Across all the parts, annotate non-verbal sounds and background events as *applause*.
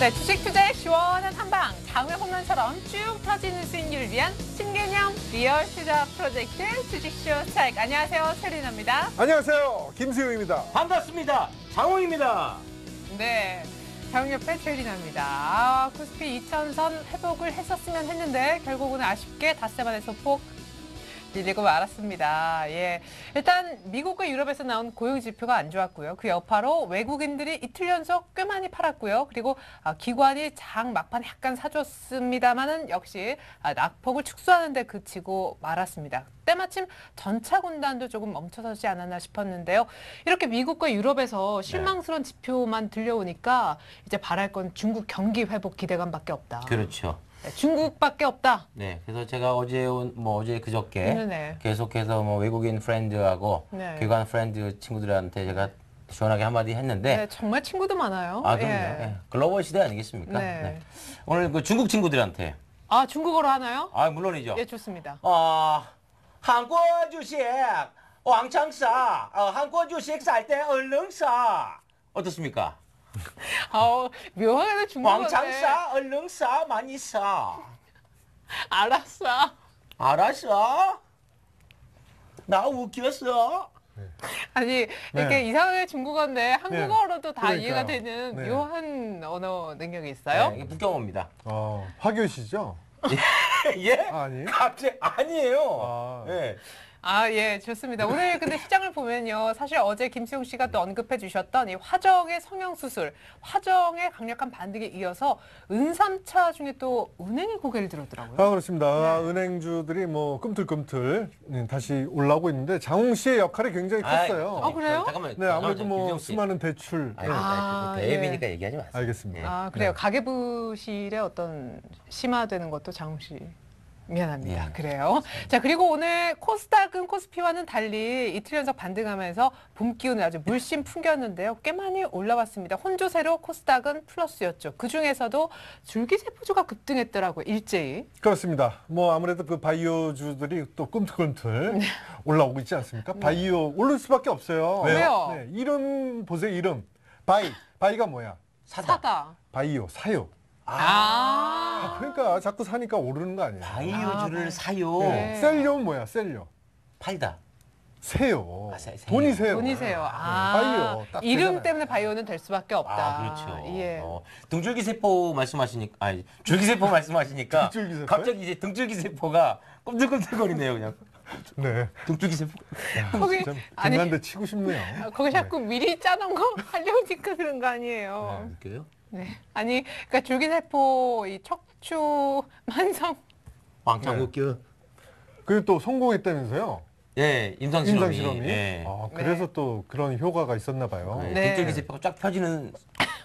네, 주식 투자의 시원한 한방, 장외 홈런처럼 쭉 터지는 수익률을 위한 신개념 real 투자 프로젝트 주식쇼 스트라이크. 안녕하세요, 세리나입니다. 안녕하세요. 김수영입니다. 반갑습니다. 장호입니다. 네, 장옆에 세리나입니다. 아, 코스피 2000선 회복을 했었으면 했는데 결국은 아쉽게 닷새 만에 소폭 밀리고 말았습니다. 예. 일단 미국과 유럽에서 나온 고용 지표가 안 좋았고요. 그 여파로 외국인들이 이틀 연속 꽤 많이 팔았고요. 그리고 아, 기관이 장 막판 약간 사줬습니다만은 역시 아, 낙폭을 축소하는 데 그치고 말았습니다. 때마침 전차 군단도 조금 멈춰서지 않았나 싶었는데요. 이렇게 미국과 유럽에서 실망스러운 지표만 들려오니까 이제 바랄 건 중국 경기 회복 기대감밖에 없다. 그렇죠. 네, 중국밖에 없다. 네, 그래서 제가 어제 온- 뭐 어제 그저께 네네. 계속해서 뭐 외국인 friend하고 네. 기관 friend 친구들한테 제가 시원하게 한마디 했는데 네, 정말 친구도 많아요. 아 그럼요. 예. 예, 글로벌 시대 아니겠습니까? 네. 오늘 그 중국 친구들한테 아, 중국어로 하나요? 아 물론이죠. 예, 좋습니다. 어, 한국 주식 왕창 사, 어, 한국 주식 살 때 얼른 사. 어떻습니까? *laughs* 아, 묘하게 중국어네. 왕창사, 얼른 사, 많이 사. 알았어. 알았어? 나 웃겼어? 아니, 이렇게 네. 이상하게 중국어인데 한국어로도 다 그러니까요. 이해가 되는 네. 묘한 언어 능력이 있어요. 네, 이게 북경어입니다. 어, 화교시죠? *laughs* 예? 아니. 갑자기 아니에요. 아. 예. 아, 예, 좋습니다. 오늘 근데 시장을 보면요. 사실 어제 김수용 씨가 또 언급해 주셨던 이 화정의 성형수술, 화정의 강력한 반등에 이어서 은삼차 중에 또 은행이 고개를 들었더라고요. 아, 그렇습니다. 아, 네. 은행주들이 뭐 꿈틀꿈틀 음, 다시 올라오고 있는데 장홍 씨의 역할이 굉장히 컸어요. 아, 그래요? 잠깐만. 네, 아무래도 뭐. 수많은 대출. 아니, 네, 아, 대회비니까 얘기하지 마세요. 알겠습니다. 예. 아, 그래요. 가계부실의 어떤 심화되는 것도 장훈 씨. 미안합니다. 예. 그래요. 자, 그리고 오늘 코스닥은 코스피와는 달리 이틀 연속 반등하면서 봄 기운을 아주 물씬 풍겼는데요. 꽤 많이 올라왔습니다. 혼조세로 코스닥은 플러스였죠. 그 중에서도 줄기세포주가 급등했더라고요. 일제히. 그렇습니다. 뭐 아무래도 그 바이오주들이 또 꿈틀꿈틀 네. 올라오고 있지 않습니까? 바이오 오를 수밖에 없어요. 왜요? 네, 이름 보세요. 이름. Buy. Buy가 뭐야? 사다. 사다. 바이오 사요. 아. 아, 그러니까 자꾸 사니까 오르는 거 아니에요? 바이오주를 아, 사요. 네. Sell요는 뭐야? Sell요. 팔다. 세요. 아, 세- 세요. 돈이 세요. 돈이 세요. 아. 바이오. 딱 이름 되잖아요. 때문에 바이오는 될 수밖에 없다. 아, 그렇죠. 예. 어, 등줄기세포 말씀하시니까, 아니, 줄기세포 *laughs* 말씀하시니니까, 등줄기세포요? 갑자기 이제 등줄기세포가 꿈틀꿈틀거리네요, 그냥. 네. 등줄기세포. *laughs* 거기 좀 아니 빈한데 치고 싶네요. 아, 거기 자꾸 미리 짜놓은 거 *laughs* 하려니까 그런 거 아니에요. 웃겨요? 네. 아니, 그러니까 줄기세포 이 척추 *laughs* 만성 왕창 네. 웃겨. 그리고 또 성공했다면서요? 예, 임상 실험이. 임상 실험이. 예. 아, 그래서 네. 또 그런 효과가 있었나 봐요. 네. 네. 등줄기세포가 쫙 펴지는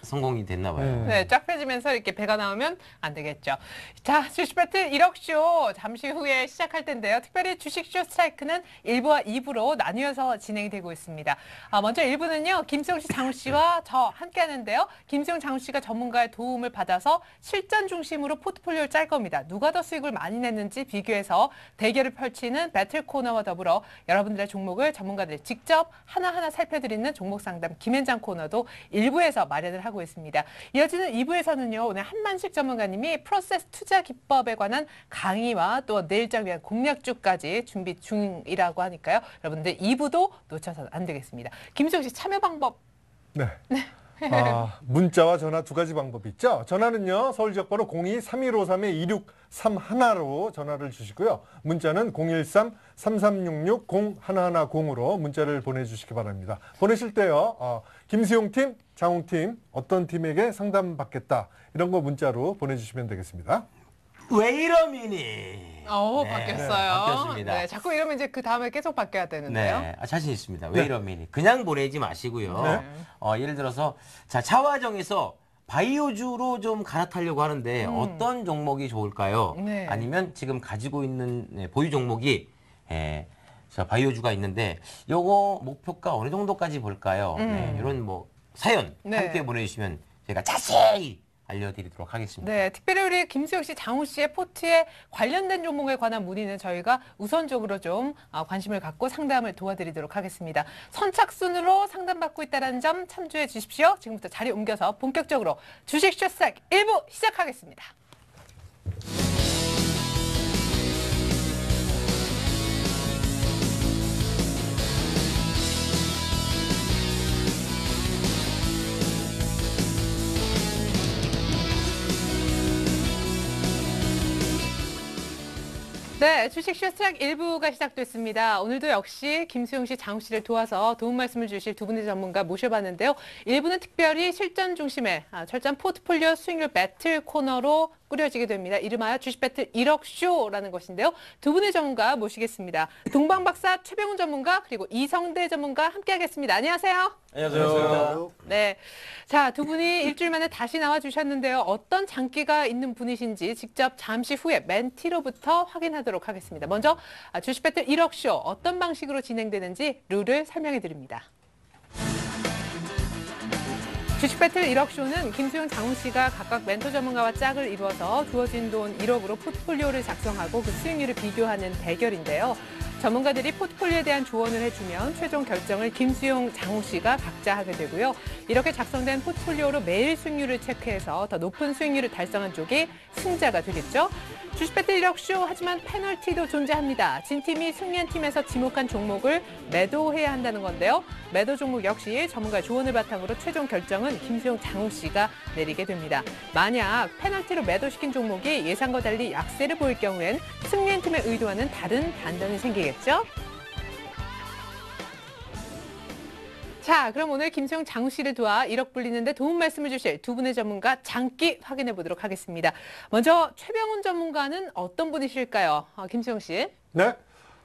성공이 됐나 봐요. 음. 네, 쫙 펴지면서 이렇게 배가 나오면 안 되겠죠. 자, 주식 배틀 1억쇼 잠시 후에 시작할 텐데요. 특별히 주식쇼 스트라이크는 1부와 2부로 나뉘어서 진행이 되고 있습니다. 아, 먼저 1부는요, 김수영 씨, 장우 씨와 저 함께 하는데요. 김수영, 장우 씨가 전문가의 도움을 받아서 실전 중심으로 포트폴리오를 짤 겁니다. 누가 더 수익을 많이 냈는지 비교해서 대결을 펼치는 배틀 코너와 더불어 여러분들의 종목을 전문가들이 직접 하나하나 살펴드리는 종목 상담 김현장 코너도 1부에서 마련을 하고 있습니다. 이어지는 2부에서는요, 오늘 한만식 전문가님이 프로세스 투자 기법에 관한 강의와 또 내일장 위한 공략주까지 준비 중이라고 하니까요. 여러분들 2부도 놓쳐서는 안 되겠습니다. 김수영 씨 참여 방법 네. 아, 문자와 전화 두 가지 방법이 있죠. 전화는요. 서울 지역번호 02-3153-1231로 전화를 주시고요. 문자는 013-3366-0110으로 문자를 보내주시기 바랍니다. 보내실 때요. 어, 김수용 팀, 장홍 팀 어떤 팀에게 상담받겠다 이런 거 문자로 보내주시면 되겠습니다. 왜 이러미니? 어 네, 바뀌었어요. 바뀌었습니다. 네, 자꾸 이러면 이제 그 다음에 계속 바뀌어야 되는데요. 네, 아, 자신 있습니다. 왜 이러미니? 그냥 보내지 마시고요. 네. 어, 예를 들어서 자 차화정에서 바이오주로 좀 갈아타려고 하는데 어떤 종목이 좋을까요? 음. 네. 아니면 지금 가지고 있는 네, 보유 종목이 예, 자 바이오주가 있는데 요거 목표가 어느 정도까지 볼까요? 음. 네, 이런 뭐 사연 네. 함께 보내주시면 제가 자세히 알려드리도록 하겠습니다. 네, 특별히 우리 김수영 씨, 장우 씨의 포트에 관련된 종목에 관한 문의는 저희가 우선적으로 좀 어, 관심을 갖고 상담을 도와드리도록 하겠습니다. 선착순으로 상담받고 있다는 점 참조해 주십시오. 지금부터 자리 옮겨서 본격적으로 주식 쇼스트라이크 1부 시작하겠습니다. 네, 주식 쇼트랙 1부가 시작됐습니다. 오늘도 역시 김수용 씨, 장우 씨를 도와서 도움 말씀을 주실 두 분의 전문가 모셔봤는데요. 1부는 특별히 실전 중심의 아, 철저한 포트폴리오 수익률 배틀 코너로 꾸려지게 됩니다. 이름하여 주식 배틀 1억 쇼라는 것인데요. 두 분의 전문가 모시겠습니다. 동방박사 최병훈 전문가 그리고 이성대 전문가 함께하겠습니다. 안녕하세요. 안녕하세요. 네. 자, 두 분이 일주일 만에 다시 나와 주셨는데요. 어떤 장기가 있는 분이신지 직접 잠시 후에 멘티로부터 확인하도록 하겠습니다. 먼저 아, 주식 배틀 1억 쇼 어떤 방식으로 진행되는지 룰을 설명해 드립니다. 주식 배틀 1억 쇼는 김수영, 장훈 씨가 각각 멘토 전문가와 짝을 이루어서 주어진 돈 1억으로 포트폴리오를 작성하고 그 수익률을 비교하는 대결인데요. 전문가들이 포트폴리오에 대한 조언을 해주면 최종 결정을 김수용, 장우 씨가 각자 하게 되고요. 이렇게 작성된 포트폴리오로 매일 수익률을 체크해서 더 높은 수익률을 달성한 쪽이 승자가 되겠죠. 주식 배틀 1억 쇼 하지만 페널티도 존재합니다. 진 팀이 승리한 팀에서 지목한 종목을 매도해야 한다는 건데요. 매도 종목 역시 전문가 조언을 바탕으로 최종 결정은 김수용, 장우 씨가 내리게 됩니다. 만약 페널티로 매도시킨 종목이 예상과 달리 약세를 보일 경우엔 승리한 팀의 의도와는 다른 반전이 생기겠죠. 자, 그럼 오늘 김수영 장우 씨를 도와 1억 불리는데 도움 말씀을 주실 두 분의 전문가 장기 확인해 보도록 하겠습니다. 먼저 최병훈 전문가는 어떤 분이실까요? 아, 김수영 씨. 네.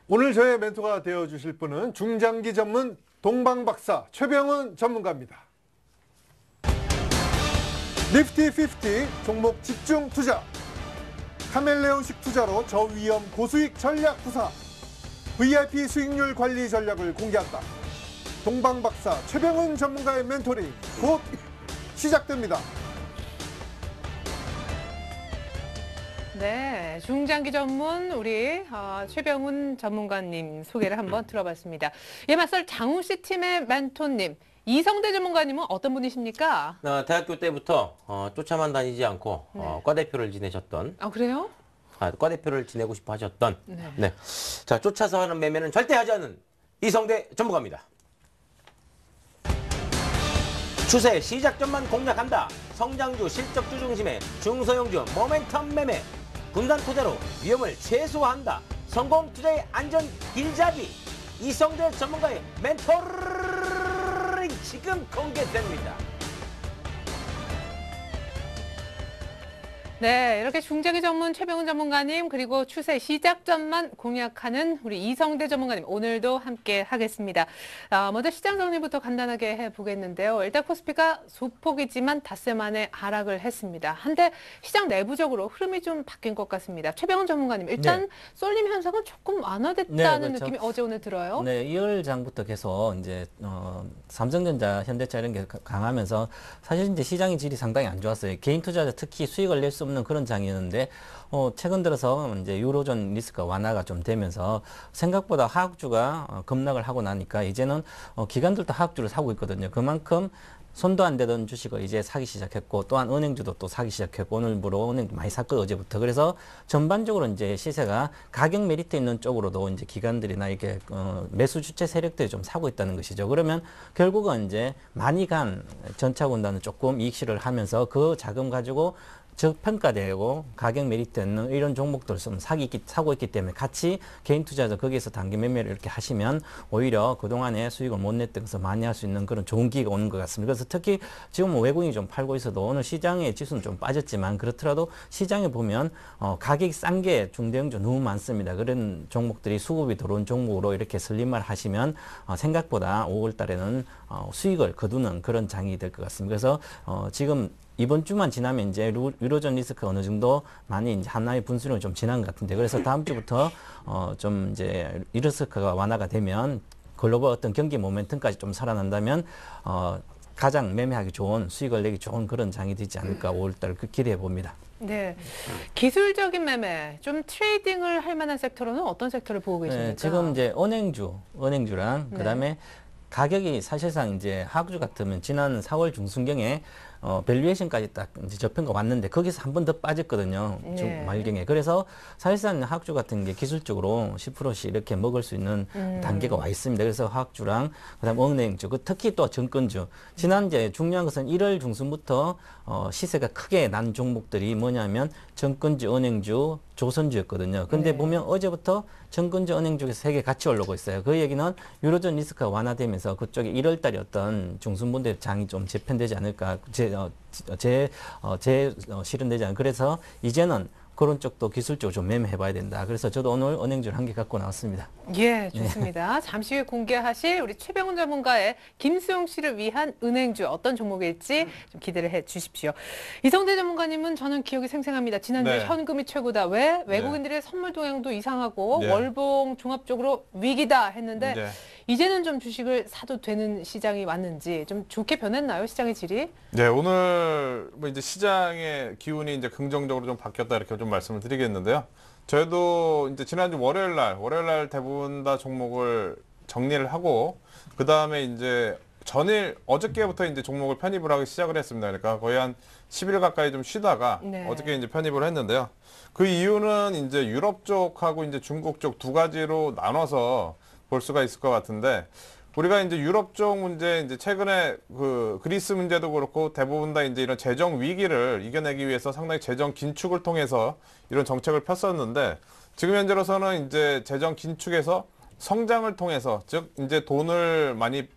오늘 저의 멘토가 되어 주실 분은 중장기 전문 동방 박사 최병훈 전문가입니다. 니프티 50 종목 집중 투자. 카멜레온식 투자로 저위험 고수익 전략 구사. VIP 수익률 관리 전략을 공개한다. 동방박사 최병훈 전문가의 멘토링 곧 시작됩니다. 네, 중장기 전문 우리 어, 최병훈 전문가님 소개를 한번 들어봤습니다. 이에 맞설 장우 씨 팀의 멘토님 이성대 전문가님은 어떤 분이십니까? 어, 대학교 때부터 어, 쫓아만 다니지 않고 어, 과대표를 지내셨던 아 그래요? 아, 과대표를 지내고 싶어 하셨던 네. 네. 자, 쫓아서 하는 매매는 절대 하지 않는 이성대 전문가입니다. 추세 시작점만 공략한다. 성장주 실적주 중심의 중소형주 모멘텀 매매. 분단 투자로 위험을 최소화한다. 성공 투자의 안전 길잡이. 이성대 전문가의 멘토링 지금 공개됩니다. 네, 이렇게 중장기 전문 최병훈 전문가님 그리고 추세 시작점만 공략하는 우리 이성대 전문가님 오늘도 함께 하겠습니다. 아, 먼저 시장 정리부터 간단하게 해보겠는데요. 일단 코스피가 소폭이지만 닷새 만에 하락을 했습니다. 한데 시장 내부적으로 흐름이 좀 바뀐 것 같습니다. 최병훈 전문가님 일단 네. 쏠림 현상은 조금 완화됐다는 네, 그렇죠. 느낌이 어제 오늘 들어요. 네, 2월 장부터 계속 이제 어, 삼성전자, 현대차 이런 게 가- 강하면서 사실 이제 시장의 질이 상당히 안 좋았어요. 개인 투자자 특히 수익을 낼수 없는 그런 장이었는데 어, 최근 들어서 이제 유로존 리스크가 완화가 좀 되면서 생각보다 화학주가 어, 급락을 하고 나니까 이제는 어, 기관들도 화학주를 사고 있거든요. 그만큼 손도 안 대던 주식을 이제 사기 시작했고 또한 은행주도 또 사기 시작했고 오늘부로 은행 많이 샀고 어제부터 그래서 전반적으로 이제 시세가 가격 메리트 있는 쪽으로도 이제 기관들이나 이게 어, 매수 주체 세력들이 좀 사고 있다는 것이죠. 그러면 결국은 이제 많이 간 전차군단은 조금 이익실현을 하면서 그 자금 가지고 저평가되고 가격 메리트 있는 이런 종목들을 좀 사기, 있기- 사고 있기 때문에 같이 개인 투자자 거기에서 단기 매매를 이렇게 하시면 오히려 그동안에 수익을 못 냈던 것을 많이 할 수 있는 그런 좋은 기회가 오는 것 같습니다. 그래서 특히 지금 뭐 외국인이 좀 팔고 있어도 오늘 시장의 지수는 좀 빠졌지만 그렇더라도 시장에 보면 어, 가격이 싼 게 중대형주 너무 많습니다. 그런 종목들이 수급이 들어온 종목으로 이렇게 슬림말 하시면 어, 생각보다 5월 달에는 어, 수익을 거두는 그런 장이 될 것 같습니다. 그래서 어, 지금 이번 주만 지나면 이제 루- 유로존 리스크가 어느 정도 많이 이제 하나의 분수령이 좀 지난 것 같은데 그래서 다음 주부터 어, 좀 이제 리스크가 완화가 되면 글로벌 어떤 경기 모멘텀까지 좀 살아난다면 어, 가장 매매하기 좋은 수익을 내기 좋은 그런 장이 되지 않을까 5월달 그 기대해 봅니다. 네. 기술적인 매매, 좀 trading을 할 만한 sector로는 어떤 sector를 보고 계십니까? 네, 지금 이제 은행주, 은행주랑 네. 그다음에 가격이 사실상 이제 화학주 같으면 지난 4월 중순경에 어, valuation까지 딱 이제 접힌 거 왔는데 거기서 한 번 더 빠졌거든요. 네. 중 말경에. 그래서 사실상 하학주 같은 게 기술적으로 10%씩 이렇게 먹을 수 있는 음. 단계가 와 있습니다. 그래서 화학주랑 그다음 은행주, 그 특히 또 정권주. 지난 이제 중요한 것은 1월 중순부터 어, 시세가 크게 난 종목들이 뭐냐면 정권주, 은행주, 조선주였거든요. 근데 네. 보면 어제부터 정권주, 은행주에서 세 개 같이 올라오고 있어요. 그 얘기는 유로존 리스크가 완화되면서 그쪽에 1월 달에 어떤 중순분대 장이 좀 재편되지 않을까, 제, 어, 제, 어, 제 어, 실현되지 않을까. 그래서 이제는 그런 쪽도 기술적으로 좀 매매해 봐야 된다. 그래서 저도 오늘 은행주를 한 개 갖고 나왔습니다. 예, 좋습니다. 잠시 후에 공개하실 우리 최병훈 전문가의 김수용 씨를 위한 은행주 어떤 종목일지 좀 기대를 해 주십시오. 이성대 전문가님은 저는 기억이 생생합니다. 지난주에 네. 현금이 최고다. 왜? 외국인들의 선물 동향도 이상하고 네. 월봉 종합적으로 위기다 했는데 네. 이제는 좀 주식을 사도 되는 시장이 왔는지 좀 좋게 변했나요? 시장의 질이? 네, 오늘 뭐 이제 시장의 기운이 이제 긍정적으로 좀 바뀌었다 이렇게 좀 말씀을 드리겠는데요. 저희도 이제 지난주 월요일 날, 월요일 날 대부분 다 종목을 정리를 하고 그 다음에 이제 전일 어저께부터 이제 종목을 편입을 하기 시작을 했습니다. 그러니까 거의 한 10일 가까이 좀 쉬다가 네. 어저께 이제 편입을 했는데요. 그 이유는 이제 유럽 쪽하고 이제 중국 쪽 두 가지로 나눠서 볼 수가 있을 것 같은데 우리가 이제 유럽 쪽 문제 이제 최근에 그 그리스 문제도 그렇고 대부분 다 이제 이런 재정 위기를 이겨내기 위해서 상당히 재정 긴축을 통해서 이런 정책을 폈었는데 지금 현재로서는 이제 재정 긴축에서 성장을 통해서 즉 이제 돈을 많이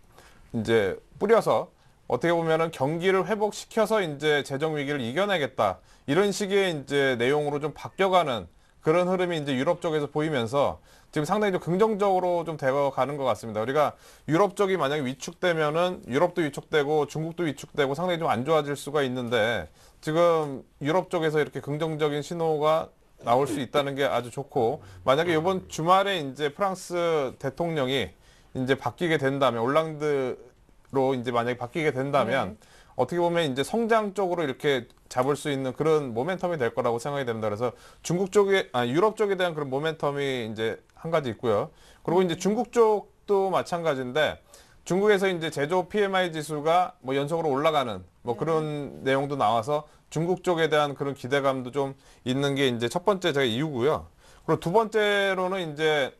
이제 뿌려서 어떻게 보면은 경기를 회복시켜서 이제 재정 위기를 이겨내겠다. 이런 식의 이제 내용으로 좀 바뀌어가는 그런 흐름이 이제 유럽 쪽에서 보이면서 지금 상당히 좀 긍정적으로 좀 되어 가는 것 같습니다. 우리가 유럽 쪽이 만약에 위축되면은 유럽도 위축되고 중국도 위축되고 상당히 좀 안 좋아질 수가 있는데 지금 유럽 쪽에서 이렇게 긍정적인 신호가 나올 수 있다는 게 아주 좋고 만약에 이번 주말에 이제 프랑스 대통령이 이제 바뀌게 된다면 올랑드로 이제 만약에 바뀌게 된다면 어떻게 보면 이제 성장 쪽으로 이렇게 잡을 수 있는 그런 모멘텀이 될 거라고 생각이 됩니다. 그래서 중국 쪽에 아 유럽 쪽에 대한 그런 모멘텀이 이제 한 가지 있고요. 그리고 이제 중국 쪽도 마찬가지인데 중국에서 이제 제조 PMI 지수가 뭐 연속으로 올라가는 뭐 그런 내용도 나와서 중국 쪽에 대한 그런 기대감도 좀 있는 게 이제 첫 번째 제가 이유고요. 그리고 두 번째로는 이제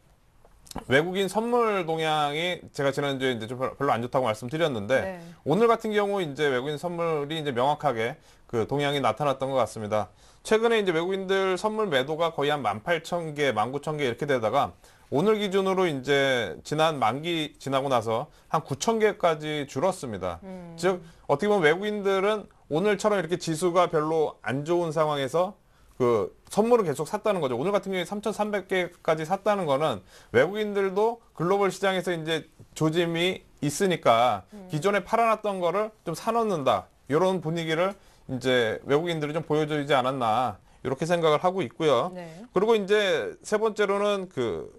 외국인 선물 동향이 제가 지난주에 이제 좀 별로 안 좋다고 말씀드렸는데 네. 오늘 같은 경우 이제 외국인 선물이 이제 명확하게 그 동향이 나타났던 것 같습니다. 최근에 이제 외국인들 선물 매도가 거의 한 18,000개, 19,000개 이렇게 되다가 오늘 기준으로 이제 지난 만기 지나고 나서 한 9,000개까지 줄었습니다. 즉 어떻게 보면 외국인들은 오늘처럼 이렇게 지수가 별로 안 좋은 상황에서 그 선물을 계속 샀다는 거죠. 오늘 같은 경우에 3,300개까지 샀다는 거는 외국인들도 글로벌 시장에서 이제 조짐이 있으니까 기존에 팔아놨던 거를 좀 사놓는다. 이런 분위기를 이제 외국인들이 좀 보여주지 않았나. 이렇게 생각을 하고 있고요. 네. 그리고 이제 세 번째로는 그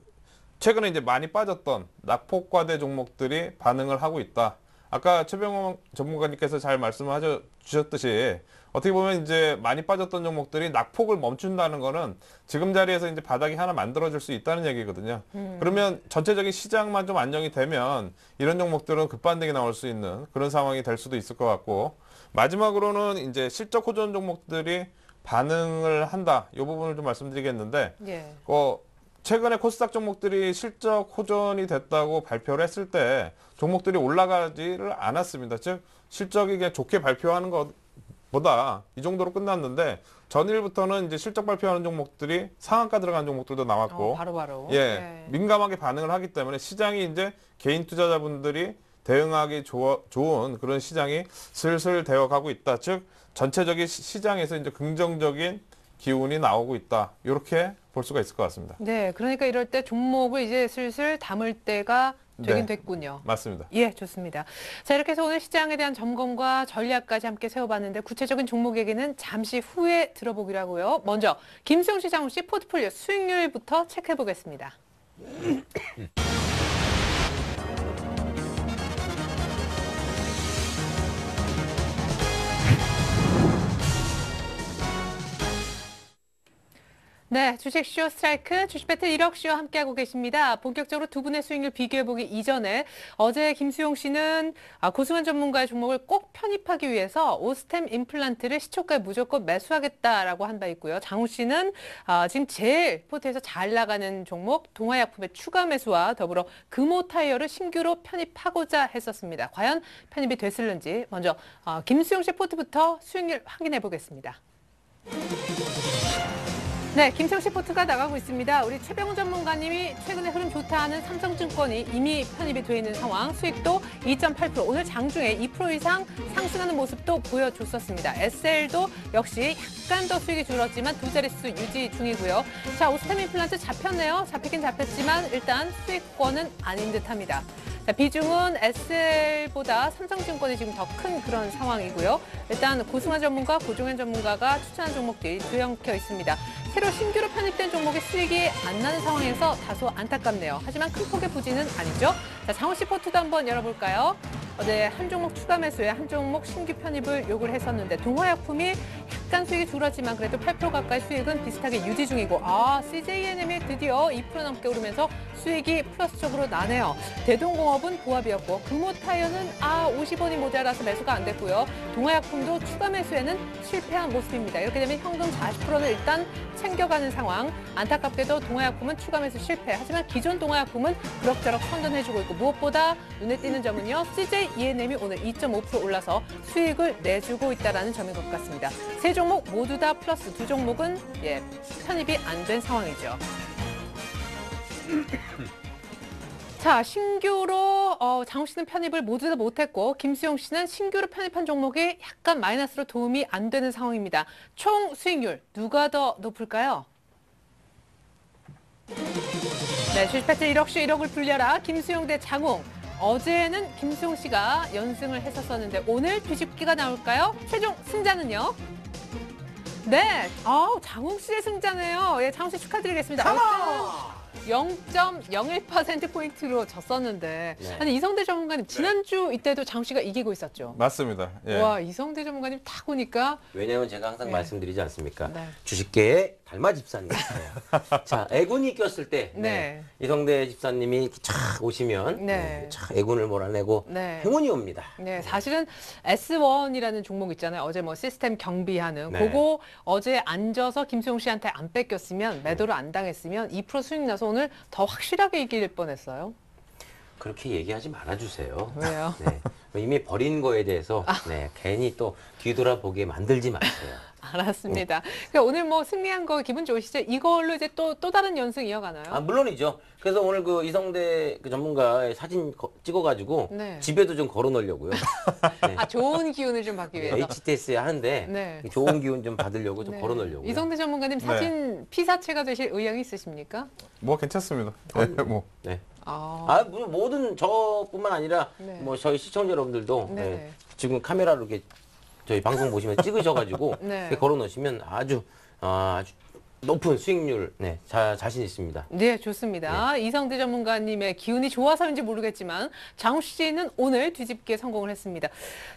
최근에 이제 많이 빠졌던 낙폭과대 종목들이 반응을 하고 있다. 아까 최병호 전문가님께서 잘 말씀하셔 주셨듯이 어떻게 보면 이제 많이 빠졌던 종목들이 낙폭을 멈춘다는 거는 지금 자리에서 이제 바닥이 하나 만들어질 수 있다는 얘기거든요. 그러면 전체적인 시장만 좀 안정이 되면 이런 종목들은 급반등이 나올 수 있는 그런 상황이 될 수도 있을 것 같고 마지막으로는 이제 실적 호전 종목들이 반응을 한다. 이 부분을 좀 말씀드리겠는데 예. 어, 최근에 코스닥 종목들이 실적 호전이 됐다고 발표를 했을 때 종목들이 올라가지를 않았습니다. 즉 실적이 그냥 좋게 발표하는 것보다 이 정도로 끝났는데 전일부터는 이제 실적 발표하는 종목들이 상한가 들어간 종목들도 나왔고 어, 바로 바로. 예, 네. 민감하게 반응을 하기 때문에 시장이 이제 개인 투자자분들이 대응하기 좋아, 좋은 그런 시장이 슬슬 되어 가고 있다. 즉 전체적인 시- 시장에서 이제 긍정적인 기운이 나오고 있다. 이렇게 볼 수가 있을 것 같습니다. 네, 그러니까 이럴 때 종목을 이제 슬슬 담을 때가 되긴 네. 됐군요. 맞습니다. 예, 좋습니다. 자, 이렇게 해서 오늘 시장에 대한 점검과 전략까지 함께 세워봤는데 구체적인 종목 얘기는 잠시 후에 들어보기로 하고요. 먼저 김수영 씨, 장훈 씨 포트폴리오 수익률부터 체크해 보겠습니다. *laughs* 네, 주식쇼 스트라이크, 주식배틀 1억쇼 함께하고 계십니다. 본격적으로 두 분의 수익률 비교해보기 이전에 어제 김수용 씨는 아, 고승환 전문가의 종목을 꼭 편입하기 위해서 오스템 임플란트를 시초가에 무조건 매수하겠다라고 한 바 있고요. 장우 씨는 아, 지금 제일 포트에서 잘 나가는 종목 동화약품의 추가 매수와 더불어 금호 타이어를 신규로 편입하고자 했었습니다. 과연 편입이 됐을는지 먼저 아, 김수용 씨 포트부터 수익률 확인해 보겠습니다. 네, 김성 씨 포트가 나가고 있습니다. 우리 최병훈 전문가님이 최근에 흐름 좋다 하는 삼성증권이 이미 편입이 돼 있는 상황, 수익도 2.8%, 오늘 장중에 2% 이상 상승하는 모습도 보여줬었습니다. SL도 역시 약간 더 수익이 줄었지만 두 자릿수 유지 중이고요. 자, 오스템 임플란트 잡혔네요. 잡히긴 잡혔지만 일단 수익권은 아닌 듯합니다. 자, 비중은 SL보다 삼성증권이 지금 더 큰 그런 상황이고요. 일단 고승환 전문가, 고종현 전문가가 추천한 종목들이 조영켜 있습니다. 새로 신규로 편입된 종목의 수익이 안 나는 상황에서 다소 안타깝네요. 하지만 큰 폭의 부진은 아니죠. 자, 장호 씨 포트도 한번 열어볼까요? 어제 한 종목 추가 매수에 한 종목 신규 편입을 요구를 했었는데 동화약품이 약간 수익이 줄었지만 그래도 8% 가까이 수익은 비슷하게 유지 중이고 아 CJNM이 드디어 2% 넘게 오르면서 수익이 플러스 쪽으로 나네요. 대동공업은 보합이었고 금호타이어는 아 50원이 모자라서 매수가 안 됐고요. 동화약품도 추가 매수에는 실패한 모습입니다. 이렇게 되면 현금 40%는 일단 챙 겨가는 상황. 안타깝게도 동화약품은 추가 매수 실패. 하지만 기존 동화약품은 그럭저럭 선전해주고 있고 무엇보다 눈에 띄는 점은요. CJ ENM이 오늘 2.5% 올라서 수익을 내주고 있다는 점인 것 같습니다. 세 종목 모두 다 플러스 두 종목은 예 편입이 안 된 상황이죠. 자, 신규로 어, 장우 씨는 편입을 모두 다 못했고 김수용 씨는 신규로 편입한 종목이 약간 마이너스로 도움이 안 되는 상황입니다. 총 수익률 누가 더 높을까요? 네, 주식패트 1억씩 1억을 불려라 김수용 대 장웅. 어제는 김수용 씨가 연승을 했었었는데 오늘 뒤집기가 나올까요? 최종 승자는요? 네, 아우 장웅 씨의 승자네요. 예, 장웅 씨 축하드리겠습니다. 어제는 0.01%포인트로 졌었는데. 네. 아니, 이성대 전문가님, 지난주 이때도 장 씨가 이기고 있었죠? 맞습니다. 예. 와, 이성대 전문가님 딱 보니까. 왜냐면 제가 항상 네. 말씀드리지 않습니까? 네. 주식계의 달마 집사님이에요. *laughs* 자, 애군이 꼈을 때 네. 네. 이성대 집사님이 촥 오시면 네. 네. 촥 애군을 몰아내고 네. 행운이 옵니다. 네, 사실은 S1이라는 종목 있잖아요. 어제 뭐 시스템 경비하는. 네. 그거 어제 앉아서 김수용 씨한테 안 뺏겼으면, 매도를 안 당했으면 2% 수익 나서 오늘 더 확실하게 이길 뻔했어요. 그렇게 얘기하지 말아주세요. 왜요? 네. 이미 버린 거에 대해서 아. 네, 괜히 또 뒤돌아보게 만들지 마세요. 알았습니다. 그러니까 오늘 뭐 승리한 거 기분 좋으시죠? 이걸로 이제 또, 또 다른 연승 이어가나요? 아, 물론이죠. 그래서 오늘 그 이성대 그 전문가의 사진 거- 찍어가지고 네. 집에도 좀 걸어 놓으려고요. *laughs* 네. 아, 좋은 기운을 좀 받기 위해서. HTS 하는데 네. 좋은 기운 좀 받으려고 좀 네. 걸어 놓으려고요. 이성대 전문가님 네. 사진 피사체가 되실 의향이 있으십니까? 뭐 괜찮습니다. 예, 뭐. 네. 아, 아, 뭐 모든 저뿐만 아니라 네. 뭐 저희 시청자 여러분들도 네. 네, 지금 카메라로 이렇게 저희 방송 보시면 찍으셔가지고 *laughs* 네. 걸어 놓으시면 아주 아, 아주 높은 수익률 네, 자, 자신 있습니다. 네, 좋습니다. 이성대 전문가님의 기운이 좋아서인지 모르겠지만 장우 씨는 오늘 뒤집기에 성공을 했습니다.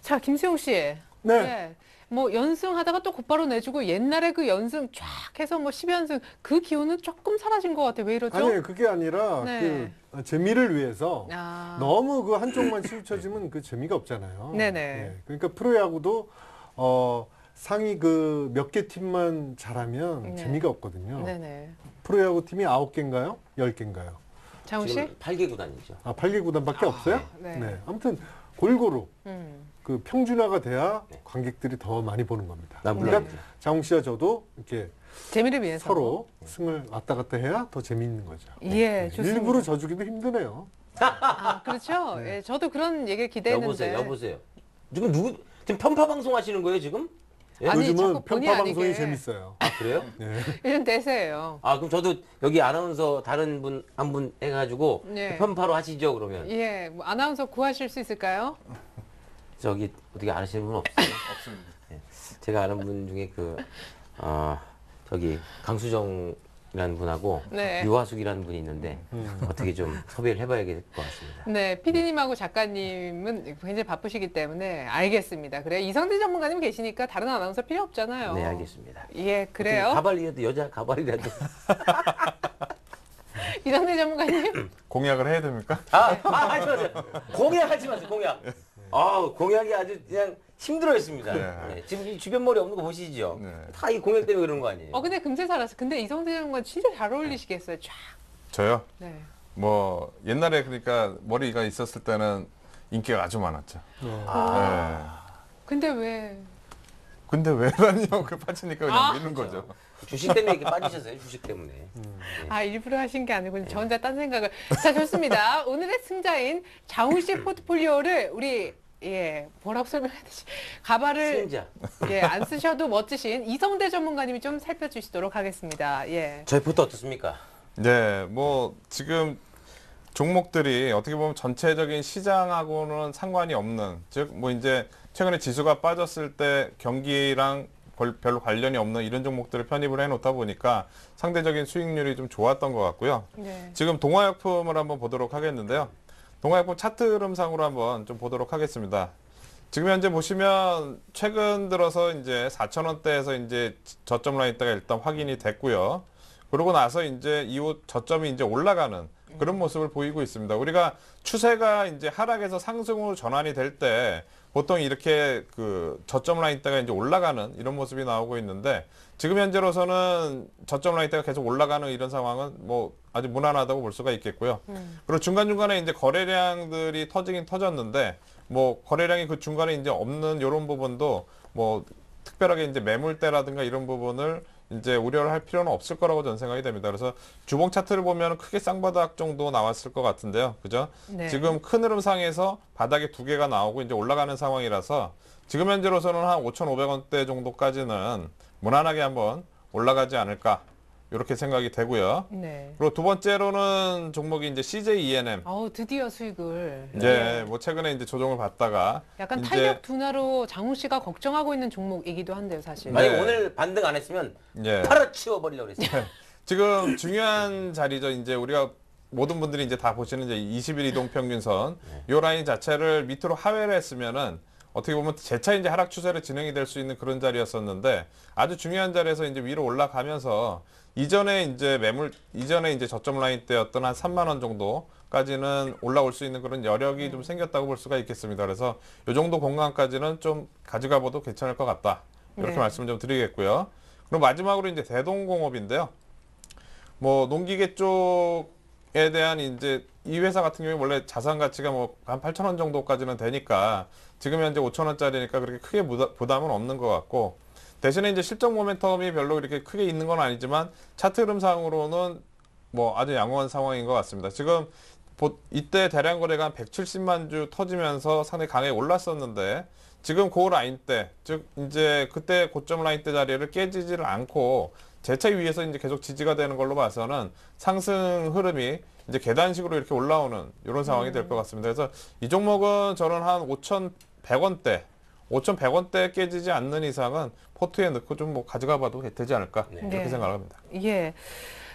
자, 김수용 씨. 네. 뭐 연승하다가 또 곧바로 내주고 옛날에 그 연승 쫙 해서 뭐 10연승 그 기운은 조금 사라진 것 같아요. 왜 이러죠? 아니 그게 아니라 네. 그 재미를 위해서 아. 너무 그 한쪽만 치우쳐지면 그 재미가 없잖아요. 네네. 예, 그러니까 프로야구도 어 상위 그 몇 개 팀만 잘하면 네. 재미가 없거든요. 네네. 프로야구 팀이 아홉 개인가요? 열 개인가요? 장우 씨? 지금 8개 구단이죠. 아, 8개 구단밖에 없어요? 네. 아무튼 골고루 음. 그 평준화가 돼야 네. 관객들이 더 많이 보는 겁니다. 나 그러니까. 장웅 씨와 저도 이렇게 재미를 위해서. 서로 승을 왔다 갔다 해야 더 재미있는 거죠. 예, 좋습니다. 일부러 져주기도 힘드네요. 아, 그렇죠. 예, 저도 그런 얘기를 기대했는데. 여보세요, 여보세요. 지금 누구 지금 편파 방송 하시는 거예요 지금? 예? 아니, 요즘은 자꾸 본의 편파 방송이 아니게. 재밌어요. 아 그래요? 네. 요즘 대세예요. 아 그럼 저도 여기 아나운서 다른 분 한 분 해가지고 네. 편파로 하시죠 그러면 예, 뭐 아나운서 구하실 수 있을까요? 저기 어떻게 아시는 분 없어요? *laughs* 없습니다. 제가 아는 분 중에 그 아, 저기 강수정 분하고 네. 유화숙이라는 분이 있는데 어떻게 좀 섭외를 해봐야 될 것 같습니다. 네, PD님하고 작가님은 굉장히 바쁘시기 때문에 알겠습니다. 그래 이성대 전문가님 계시니까 다른 아나운서 필요 없잖아요. 네, 알겠습니다. 예, 그래요. 가발이라도 여자 가발이라도 *laughs* 이성대 전문가님. 공약을 해야 됩니까? 아, 아 하지 마세요. 공약하지 마세요. 공약. 아 공약이 아주 그냥 힘들어했습니다. 네. 네, 지금 이 주변 머리 없는 거 보시죠? 네. 다 이 공약 때문에 그러는 거 아니에요? 어, 근데 금세 살았어. 근데 이성대 전문가 진짜 잘 어울리시겠어요. 쫙. 저요? 네. 뭐 옛날에 그러니까 머리가 있었을 때는 인기가 아주 많았죠. 아. 네. 근데 왜? 근데 왜라니요? *laughs* 그 빠지니까 그냥 아. 미는 거죠. 주식 때문에 이렇게 빠지셨어요. 주식 때문에. 아, 일부러 하신 게 아니고 저 혼자 딴 생각을. 자, 좋습니다. *laughs* 오늘의 승자인 장훈 씨 포트폴리오를 우리 예, 뭐라고 설명해야 되지? 가발을 승자. 예, 안 쓰셔도 멋지신 이성대 전문가님이 좀 살펴주시도록 하겠습니다. 예. 저희 포트 어떻습니까? 네, 뭐 지금 종목들이 어떻게 보면 전체적인 시장하고는 상관이 없는 즉 뭐 이제 최근에 지수가 빠졌을 때 경기랑 별- 별로 관련이 없는 이런 종목들을 편입을 해놓다 보니까 상대적인 수익률이 좀 좋았던 것 같고요. 네. 지금 동화약품을 한번 보도록 하겠는데요. 동화약품 차트 흐름상으로 한번 좀 보도록 하겠습니다. 지금 현재 보시면 최근 들어서 이제 4,000원대에서 이제 저점 라인대가 일단 확인이 됐고요. 그러고 나서 이제 이후 저점이 이제 올라가는 그런 모습을 보이고 있습니다. 우리가 추세가 이제 하락에서 상승으로 전환이 될 때 보통 이렇게 그 저점 라인 대가 이제 올라가는 이런 모습이 나오고 있는데 지금 현재로서는 저점 라인 대가 계속 올라가는 이런 상황은 뭐 아주 무난하다고 볼 수가 있겠고요. 그리고 중간중간에 이제 거래량들이 터지긴 터졌는데 뭐 거래량이 그 중간에 이제 없는 이런 부분도 뭐 특별하게 이제 매물대라든가 이런 부분을 이제 우려를 할 필요는 없을 거라고 저는 생각이 됩니다. 그래서 주봉 차트를 보면 크게 쌍바닥 정도 나왔을 것 같은데요. 그죠? 네. 지금 큰 흐름상에서 바닥에 두 개가 나오고 이제 올라가는 상황이라서 지금 현재로서는 한 5,500원대 정도까지는 무난하게 한번 올라가지 않을까 이렇게 생각이 되고요. 네. 그리고 두 번째로는 종목이 이제 CJ ENM. 어우, 드디어 수익을. 이제 뭐 최근에 이제 조정을 받다가 약간 이제- 탄력 둔화로 장훈 씨가 걱정하고 있는 종목이기도 한데요, 사실. 네. 만약 오늘 반등 안 했으면 예. 팔아 치워버리려고 그랬어요. 지금 중요한 자리죠. 이제 우리가 모든 분들이 이제 다 보시는 이제 20일 이동 평균선 요 라인 자체를 밑으로 하회를 했으면은 어떻게 보면 재차 이제 하락 추세로 진행이 될 수 있는 그런 자리였었는데 아주 중요한 자리에서 이제 위로 올라가면서 이전에 이제 매물 이전에 이제 저점 라인 때였던 한 3만 원 정도까지는 올라올 수 있는 그런 여력이 좀 생겼다고 볼 수가 있겠습니다. 그래서 요 정도 공간까지는 좀 가져가 봐도 괜찮을 것 같다. 이렇게 네. 말씀을 좀 드리겠고요. 그럼 마지막으로 이제 대동공업인데요. 뭐 농기계 쪽에 대한 이제 이 회사 같은 경우에 원래 자산 가치가 뭐 한 8천 원 정도까지는 되니까 지금 현재 5천 원짜리니까 그렇게 크게 부담- 부담은 없는 것 같고 대신에 이제 실적 모멘텀이 별로 이렇게 크게 있는 건 아니지만 차트 흐름상으로는 뭐 아주 양호한 상황인 것 같습니다. 지금 보- 이때 대량 거래가 한 170만 주 터지면서 상당히 강하게 올랐었는데 지금 그 라인 때, 즉 이제 그때 고점 라인 때 자리를 깨지지를 않고 재차 위에서 이제 계속 지지가 되는 걸로 봐서는 상승 흐름이 이제 계단식으로 이렇게 올라오는 이런 상황이 될 것 같습니다. 그래서 이 종목은 저는 한 5,100원대, 5,100원대 깨지지 않는 이상은 포트에 넣고 좀 뭐 가져가 봐도 되지 않을까 이렇게 네. 생각합니다. 예.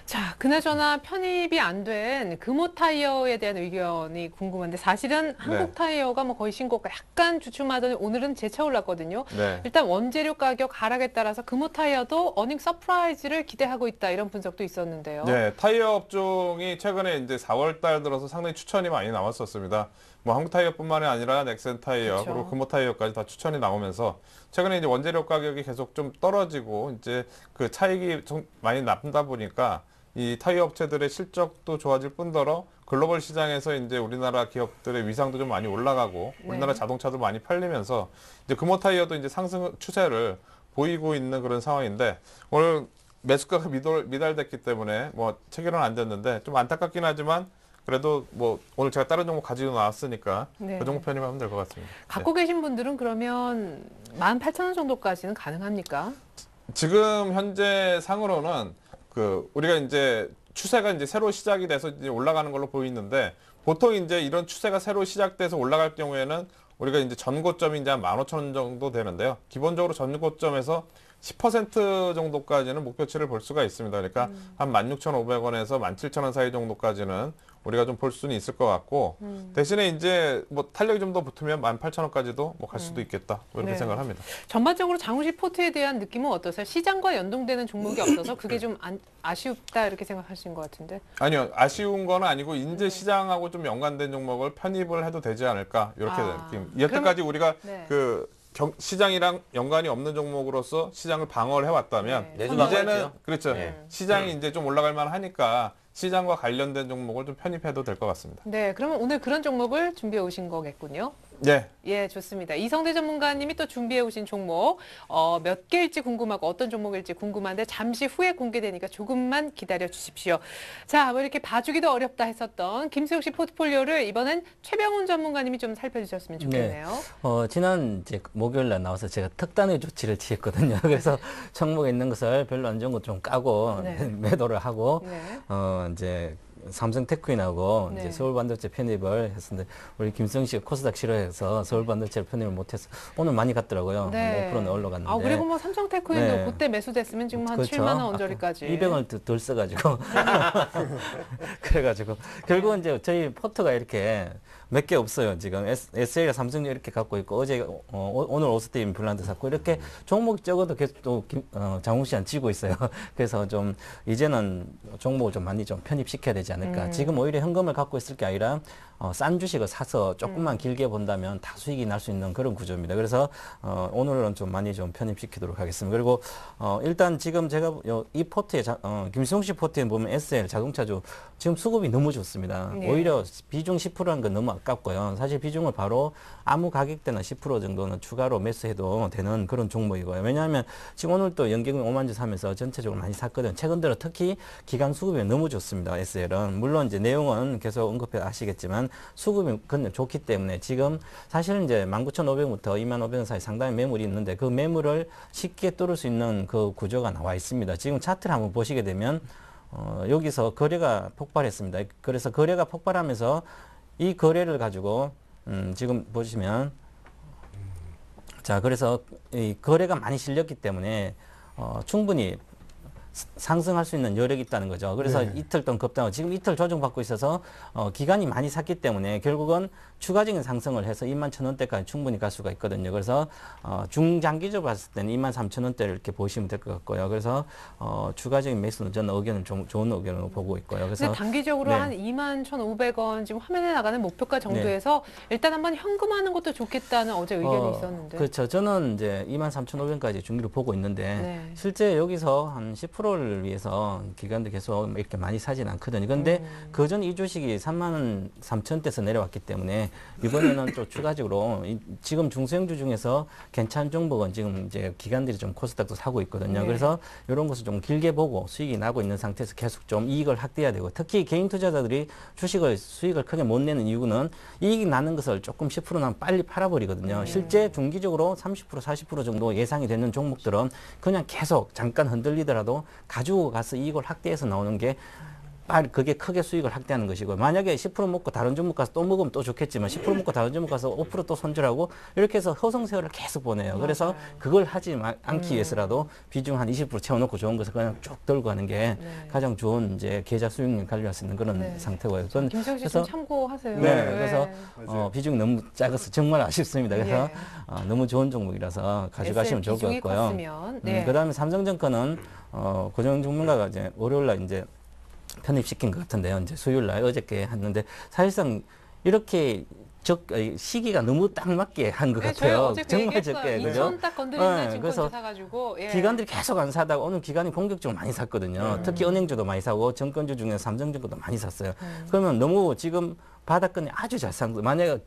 자, 그나저나 편입이 안 된 금호 타이어에 대한 의견이 궁금한데 사실은 한국 네. 타이어가 뭐 거의 신고가 약간 주춤하더니 오늘은 재차 올랐거든요. 네. 일단 원재료 가격 하락에 따라서 금호 타이어도 earning surprise를 기대하고 있다 이런 분석도 있었는데요. 네, 타이어 업종이 최근에 이제 4월 달 들어서 상당히 추천이 많이 나왔었습니다. 뭐 한국 타이어뿐만이 아니라 넥센 타이어 그쵸. 그리고 금호 타이어까지 다 추천이 나오면서 최근에 이제 원재료 가격이 계속 좀 떨어지고 이제 그 차익이 좀 많이 남다 보니까 이 타이어 업체들의 실적도 좋아질 뿐더러 글로벌 시장에서 이제 우리나라 기업들의 위상도 좀 많이 올라가고 네. 우리나라 자동차도 많이 팔리면서 이제 금호 타이어도 이제 상승 추세를 보이고 있는 그런 상황인데 오늘 매수가가 미달, 미달됐기 때문에 뭐 체결은 안 됐는데 좀 안타깝긴 하지만 그래도 뭐 오늘 제가 다른 종목 가지고 나왔으니까 네. 그 종목 편입하면 될 것 같습니다. 갖고 계신 분들은 그러면 18,000원 정도까지는 가능합니까? 지금 현재 상으로는 그 우리가 이제 추세가 이제 새로 시작이 돼서 이제 올라가는 걸로 보이는데 보통 이제 이런 추세가 새로 시작돼서 올라갈 경우에는 우리가 이제 전고점이 이제 한 15,000원 정도 되는데요. 기본적으로 전고점에서 10% 정도까지는 목표치를 볼 수가 있습니다. 그러니까 한 16,500원에서 17,000원 사이 정도까지는 우리가 좀 볼 수는 있을 것 같고 대신에 이제 뭐 탄력이 좀 더 붙으면 18,000원까지도 뭐 갈 수도 있겠다. 뭐 이렇게 네. 생각을 합니다. 전반적으로 장우시 포트에 대한 느낌은 어떠세요? 시장과 연동되는 종목이 없어서 그게 좀 안- 아쉽다 이렇게 생각하시는 것 같은데. 아니요. 아쉬운 건 아니고 이제 시장하고 좀 연관된 종목을 편입을 해도 되지 않을까 이렇게 아, 느낌. 여태까지 우리가 네. 그 경- 시장이랑 연관이 없는 종목으로서 시장을 방어를 해왔다면 네. 이제는. 그렇죠. 네. 시장이 이제 좀 올라갈 만하니까 시장과 관련된 종목을 좀 편입해도 될 것 같습니다. 네, 그러면 오늘 그런 종목을 준비해 오신 거겠군요. 예. 예, 좋습니다. 이성대 전문가님이 또 준비해 오신 종목 어, 몇 개일지 궁금하고 어떤 종목일지 궁금한데 잠시 후에 공개되니까 조금만 기다려 주십시오. 자, 뭐 이렇게 봐주기도 어렵다 했었던 김수혁 씨 포트폴리오를 이번엔 최병훈 전문가님이 좀 살펴주셨으면 좋겠네요. 어, 지난 이제 목요일 날 나와서 제가 특단의 조치를 취했거든요. *laughs* 그래서 종목에 있는 것을 별로 안 좋은 것 좀 까고 네. *laughs* 매도를 하고 네. 어, 이제 삼성 테크인하고 네. 이제 서울 반도체 편입을 했었는데 우리 김성 씨가 코스닥 싫어해서 서울 반도체 편입을 못해서 오늘 많이 갔더라고요. 네. 5%는 올라갔는데. 아, 그리고 뭐 삼성테크인도 네. 그때 매수됐으면 지금 한 그렇죠. 7만 원 아까 언저리까지. 200원을 더, 덜 써가지고 *laughs* *laughs* 그래가지고 결국은 이제 저희 포트가 이렇게 몇 개 없어요. 지금 SL 삼성도 이렇게 갖고 있고 어제 어, 오- 오늘 오스테인 블란드 샀고 이렇게 종목 적어도 계속 또 김, 어, 장훈 씨한 쥐고 있어요. *laughs* 그래서 좀 이제는 종목을 좀 많이 좀 편입시켜야 되지 않을까. 음. 지금 오히려 현금을 갖고 있을 게 아니라 어, 싼 주식을 사서 음. 조금만 길게 본다면 다 수익이 날 수 있는 그런 구조입니다. 그래서 어, 오늘은 좀 많이 좀 편입시키도록 하겠습니다. 그리고 어, 일단 지금 제가 요, 이 포트에 자, 어, 김수용 씨 포트에 보면 SL 자동차주 지금 수급이 너무 좋습니다. 네. 오히려 비중 10%한 건 너무 아깝고요. 사실 비중을 바로 아무 가격대나 10% 정도는 추가로 매수해도 되는 그런 종목이고요. 왜냐하면 지금 오늘 또 연경 5만 주 사면서 전체적으로 많이 샀거든요. 최근 들어 특히 기간 수급이 너무 좋습니다. SL은 물론 이제 내용은 계속 언급해 아시겠지만 수급이 좋기 때문에 지금 사실은 이제 19,500부터 25,000원 사이 상당히 매물이 있는데 그 매물을 쉽게 뚫을 수 있는 그 구조가 나와 있습니다. 지금 차트를 한번 보시게 되면 어, 여기서 거래가 폭발했습니다. 그래서 거래가 폭발하면서 이 거래를 가지고 음, 지금 보시면 자 그래서 이 거래가 많이 실렸기 때문에 어, 충분히 스- 상승할 수 있는 여력이 있다는 거죠. 그래서 네. 이틀 동안 급등하고 지금 이틀 조정받고 있어서 어, 기간이 많이 샀기 때문에 결국은 추가적인 상승을 해서 2만 천 원대까지 충분히 갈 수가 있거든요. 그래서 어, 중장기적으로 봤을 때는 2만 3천 원대를 이렇게 보시면 될 것 같고요. 그래서 어, 추가적인 매수는 저는 의견을 좀 좋은 의견으로 보고 있고요. 그래서 단기적으로 네. 한 2만 1,500원 지금 화면에 나가는 목표가 정도에서 일단 한번 현금하는 것도 좋겠다는 어제 의견이 어, 있었는데. 그렇죠. 저는 이제 2만 3,500원까지 중기로 보고 있는데 네. 실제 여기서 한 10%를 위해서 기관도 계속 이렇게 많이 사진 않거든요. 근데 음. 그전 이 주식이 3만 3천대에서 내려왔기 때문에 이번에는 또 추가적으로 이- 지금 중소형주 중에서 괜찮은 종목은 지금 이제 기관들이 좀 코스닥도 사고 있거든요. 네. 그래서 이런 것을 좀 길게 보고 수익이 나고 있는 상태에서 계속 좀 이익을 확대해야 되고 특히 개인 투자자들이 주식을 수익을 크게 못 내는 이유는 이익이 나는 것을 조금 10%나 빨리 팔아버리거든요. 네. 실제 중기적으로 30% 40% 정도 예상이 되는 종목들은 그냥 계속 잠깐 흔들리더라도 가지고 가서 이익을 확대해서 나오는 게 빨리 그게 크게 수익을 확대하는 것이고 만약에 10% 먹고 다른 종목 가서 또 먹으면 또 좋겠지만 10% 먹고 다른 종목 가서 5%또 손절하고 이렇게 해서 허송세월을 계속 보내요. 그래서 맞아요. 그걸 하지 마- 않기 음. 위해서라도 비중 한 20% 채워놓고 좋은 것을 그냥 쭉 들고 가는 게 네. 가장 좋은 이제 계좌 수익률 관리할 수 있는 그런 네. 상태고요. 그건 김수영 씨좀 참고하세요. 네, 그래서 어, 비중이 너무 작아서 정말 아쉽습니다. 그래서 예. 어, 너무 좋은 종목이라서 가져가시면 좋을 것 같고요. 컸으면, 네. 음, 그다음에 삼성증권은 어, 고정 전문가가 이제 월요일 날 이제 편입시킨 것 같은데요. 이제 수요일 날 어저께 했는데 사실상 이렇게 적 아니, 시기가 너무 딱 맞게 한것 네, 같아요. 그 정말 얘기했어요. 적게 그죠? 2천 딱 건드린다 네, 그래서 사가지고 예. 기관들이 계속 안 사다가 오늘 기관이 공격적으로 많이 샀거든요. 음. 특히 은행주도 많이 사고 정권주 중에 삼성증권도 많이 샀어요. 음. 그러면 너무 지금 바닥권이 아주 잘 산 거. 만약에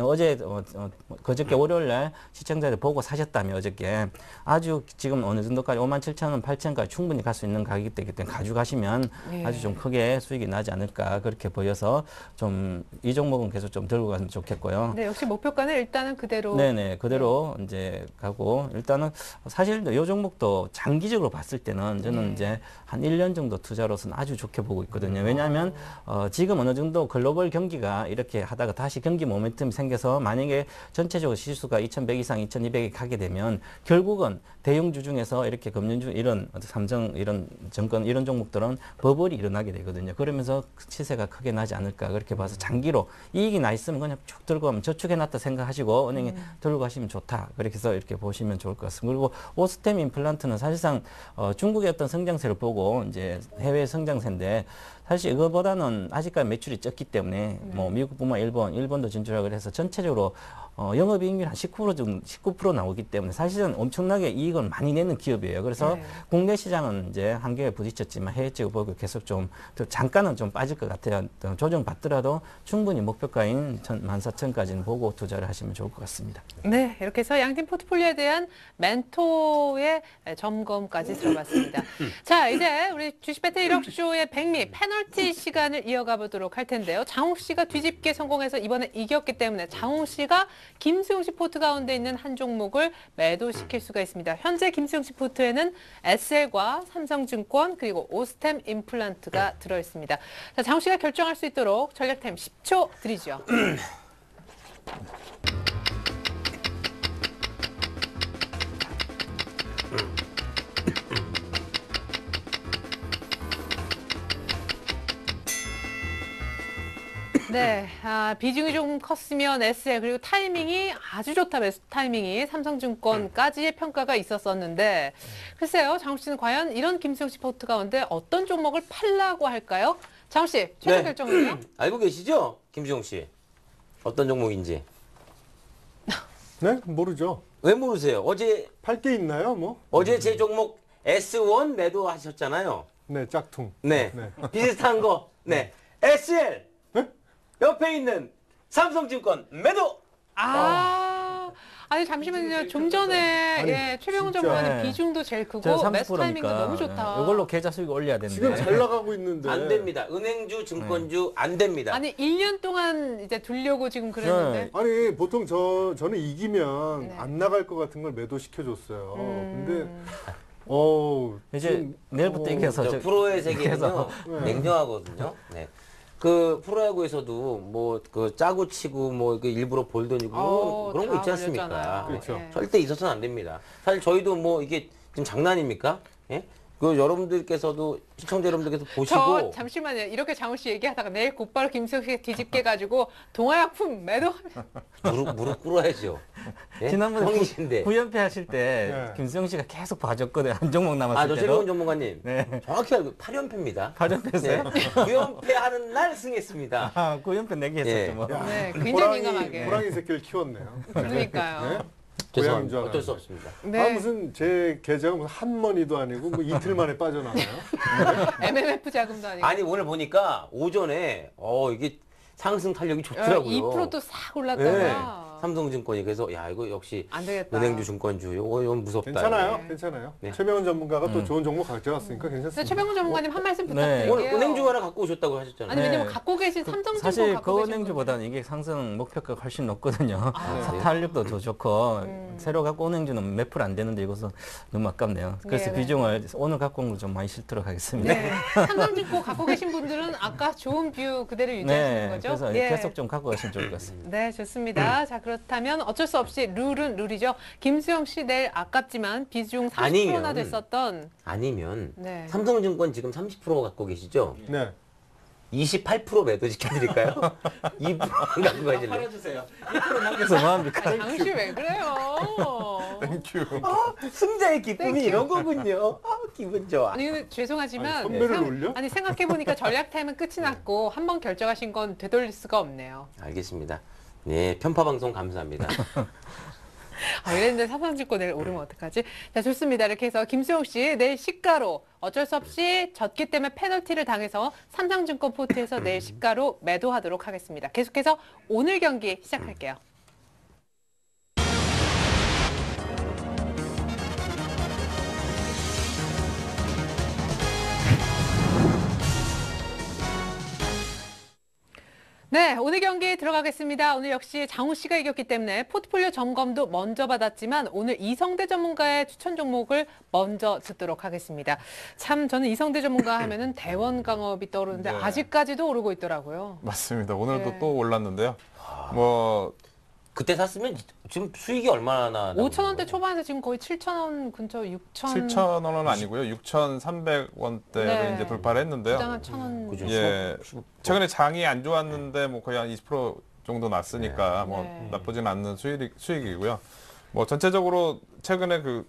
어제 어, 어, 그저께 월요일 날 시청자들 보고 사셨다면 어저께 아주 지금 어느 정도까지 5만 7천 원, 8천까지 충분히 갈 수 있는 가격대이기 때문에 가져가시면 예. 아주 좀 크게 수익이 나지 않을까 그렇게 보여서 좀 이 종목은 계속 좀 들고 가면 좋겠고요. 네, 역시 목표가는 일단은 그대로 네네 그대로 이제 가고 일단은 사실 이 종목도 장기적으로 봤을 때는 저는 네. 이제 한 1년 정도 투자로서는 아주 좋게 보고 있거든요. 왜냐하면 어, 지금 어느 정도 글로벌 경기가 이렇게 하다가 다시 경기 모멘텀이 생겨서 만약에 전체적으로 시수가 2,100 이상, 2,200에 가게 되면 결국은 대형주 중에서 이렇게 금융주 이런 삼성 이런 정권 이런 종목들은 버블이 일어나게 되거든요. 그러면서 시세가 크게 나지 않을까 그렇게 봐서 장기로 이익이 나 있으면 그냥 쭉 들고 가면 저축해놨다 생각하시고 은행에 들고 가시면 좋다. 그렇게 해서 이렇게 보시면 좋을 것 같습니다. 그리고 오스템 임플란트는 사실상 어, 중국의 어떤 성장세를 보고 이제 해외 성장세인데 사실 이거보다는 아직까지 매출이 적기 때문에 뭐 미국뿐만 일본, 일본도 진출하고 해서 전체적으로 어, 영업이익률 한 19% 정도, 19% 나오기 때문에 사실은 엄청나게 이익을 많이 내는 기업이에요. 그래서 네. 국내 시장은 이제 한계에 부딪혔지만 해외 쪽을 보고 계속 좀, 또 잠깐은 좀 빠질 것 같아요. 또 조정 받더라도 충분히 목표가인 14,000까지는 보고 투자를 하시면 좋을 것 같습니다. 네, 이렇게 해서 양팀 포트폴리오에 대한 멘토의 점검까지 들어봤습니다. *laughs* 자, 이제 우리 주식배틀 1억쇼의 백미 페널티 시간을 이어가 보도록 할 텐데요. 장욱 씨가 뒤집게 성공해서 이번에 이겼기 때문에 장욱 씨가 김수용 씨 포트 가운데 있는 한 종목을 매도시킬 수가 있습니다. 현재 김수용 씨 포트에는 SL과 삼성증권 그리고 오스템 임플란트가 들어 있습니다. 자, 장욱 씨가 결정할 수 있도록 전략타임 10초 드리죠. *clears throat* 네, 아, 비중이 좀 컸으면 SL 그리고 타이밍이 아주 좋다 베스트 타이밍이 삼성증권까지의 평가가 있었었는데 글쎄요, 장우 씨는 과연 이런 김수영 씨 포트 가운데 어떤 종목을 팔라고 할까요? 장우 씨 최종 네. 결정은요? *clears throat* 알고 계시죠? 김지용 씨. 어떤 종목인지. *laughs* 네? 모르죠. 왜 모르세요? 어제 팔 게 있나요? 뭐? 어제 제 종목 S1 매도하셨잖아요. 네, 짝퉁. 네. 네. 비슷한 거. 네. SL. 네? 옆에 있는 삼성증권 매도. 아, 아니 잠시만요. 좀 전에 아니, 예, 최병훈 진짜. 전문가님 네. 비중도 제일 크고 저 매수 타이밍도 30%니까 너무 좋다. 네, 이걸로 계좌 수익 올려야 되는데. 지금 잘 나가고 있는데. 안 됩니다. 은행주, 증권주 안 됩니다. 아니 1년 동안 이제 두려고 지금 그랬는데 네. 아니 보통 저 저는 이기면 네. 안 나갈 것 같은 걸 매도 시켜 줬어요. 음. 근데 어 이제 지금, 내일부터 어, 이겨서 프로의 네. 냉정하거든요. 네. 그 프로야구에서도 뭐 그 짜고 치고 뭐 그 일부러 볼 던지고 어, 그런 거 다 있지 않습니까? 걸렸잖아요. 그렇죠. 네. 절대 있어서는 안 됩니다. 사실 저희도 뭐 이게 지금 장난입니까? 예? 그 여러분들께서도 시청자 여러분들께서 저 보시고 잠시만요. 이렇게 장우 씨 얘기하다가 내일 곧바로 김수영 씨가 뒤집게 가지고 동화약품 매도 *laughs* 무릎 무릎 꿇어야죠. 예? 지난번에 형이신데. 9연패 하실 때 네. 김수영 씨가 계속 봐줬거든요. 한 종목 남았을 아, 저 때도. 최병훈 전문가님. 네. 정확히 알고 8연패입니다. 8연패 네. 했어요? 9연패 하는 날 승했습니다. 아, 9연패 내기 했었죠. 예. 뭐. 야, 네, 굉장히 호랑이, 민감하게. 호랑이 새끼를 키웠네요. 그러니까요. 네? 고양인 줄 죄송합니다. 어쩔. 수 없습니다. 네. 아 무슨 제 계좌가 무슨 한 머니도 아니고 뭐 이틀 만에 빠져나가요? *laughs* MMF 자금도 아니고 아니 오늘 보니까 오전에 어 이게 상승 탄력이 좋더라고요. 2%도 싹 네. 올랐다가 삼성증권이 그래서 야 이거 역시 안 되겠다. 은행주 증권주 이거 이건 무섭다. 괜찮아요, 이거. 괜찮아요. 네. 최명훈 전문가가 또 음. 좋은 종목 가져왔으니까 근데 괜찮습니다. 최병훈 전문가님 한 말씀 네. 부탁드릴게요. 오늘 은행주 하나 갖고 오셨다고 하셨잖아요. 아니 왜냐면 네. 갖고 계신 삼성증권 사실 갖고 그 계신 은행주보다는 이게 상승 목표가 훨씬 높거든요. 아. 사탄력도 더 좋고 음. 새로 갖고 온 은행주는 몇 프로 안 되는데 이것은 너무 아깝네요. 그래서 네, 네. 비중을 오늘 갖고 온 거 좀 많이 실도록 하겠습니다. 네. 삼성증권 갖고 계신 분들은 아까 좋은 view 그대로 유지하시는 거죠? 그래서 예. 계속 좀 갖고 가시면 좋을 것 같습니다. 네, 좋습니다. 자, 그 렇다면 어쩔 수 없이 룰은 룰이죠. 김수영 씨 내일 아깝지만 비중 30%나 아니면 됐었던 아니면 네. 삼성증권 지금 30% 갖고 계시죠? 네. 28% 매도 시켜드릴까요? *laughs* 2% 갖고 가실래요? 팔아주세요. 1% 남겨서 뭐합니까? 장우 씨왜 그래요? Thank you. 승자의 기쁨이 thank you. 이런 거군요. 아, 기분 좋아. 아니 근데 죄송하지만 아니, 선배를 생- 올려? 아니 생각해 보니까 전략 타임은 끝이 났고 한 번 결정하신 건 되돌릴 수가 없네요. 알겠습니다. 네, 편파 방송 감사합니다. *laughs* 아, 이랬는데 삼성증권 내일 오르면 어떡하지? 자, 좋습니다. 이렇게 해서 김수용 씨 내일 시가로 어쩔 수 없이 졌기 때문에 페널티를 당해서 삼성증권 포트에서 내일 시가로 매도하도록 하겠습니다. 계속해서 오늘 경기 시작할게요. 네, 오늘 경기 들어가겠습니다. 오늘 역시 장우 씨가 이겼기 때문에 포트폴리오 점검도 먼저 받았지만 오늘 이성대 전문가의 추천 종목을 먼저 듣도록 하겠습니다. 참 저는 이성대 전문가 하면은 *clears throat* 대원 강업이 떠오르는데 네. 아직까지도 오르고 있더라고요. 맞습니다. 오늘도 네. 또 올랐는데요. 뭐 그때 샀으면 지금 수익이 얼마나 나오는 5천 원대? 초반에서 지금 거의 7천 원 근처 6천 7천 원은 아니고요. 6,300원대를 네. 이제 돌파를 했는데요. 주당 한 천 원. 그죠. 예. 최근에 장이 안 좋았는데 뭐 거의 한 20% 정도 났으니까 뭐 네. 나쁘진 않는 수익, 수익이고요. 뭐 전체적으로 최근에 그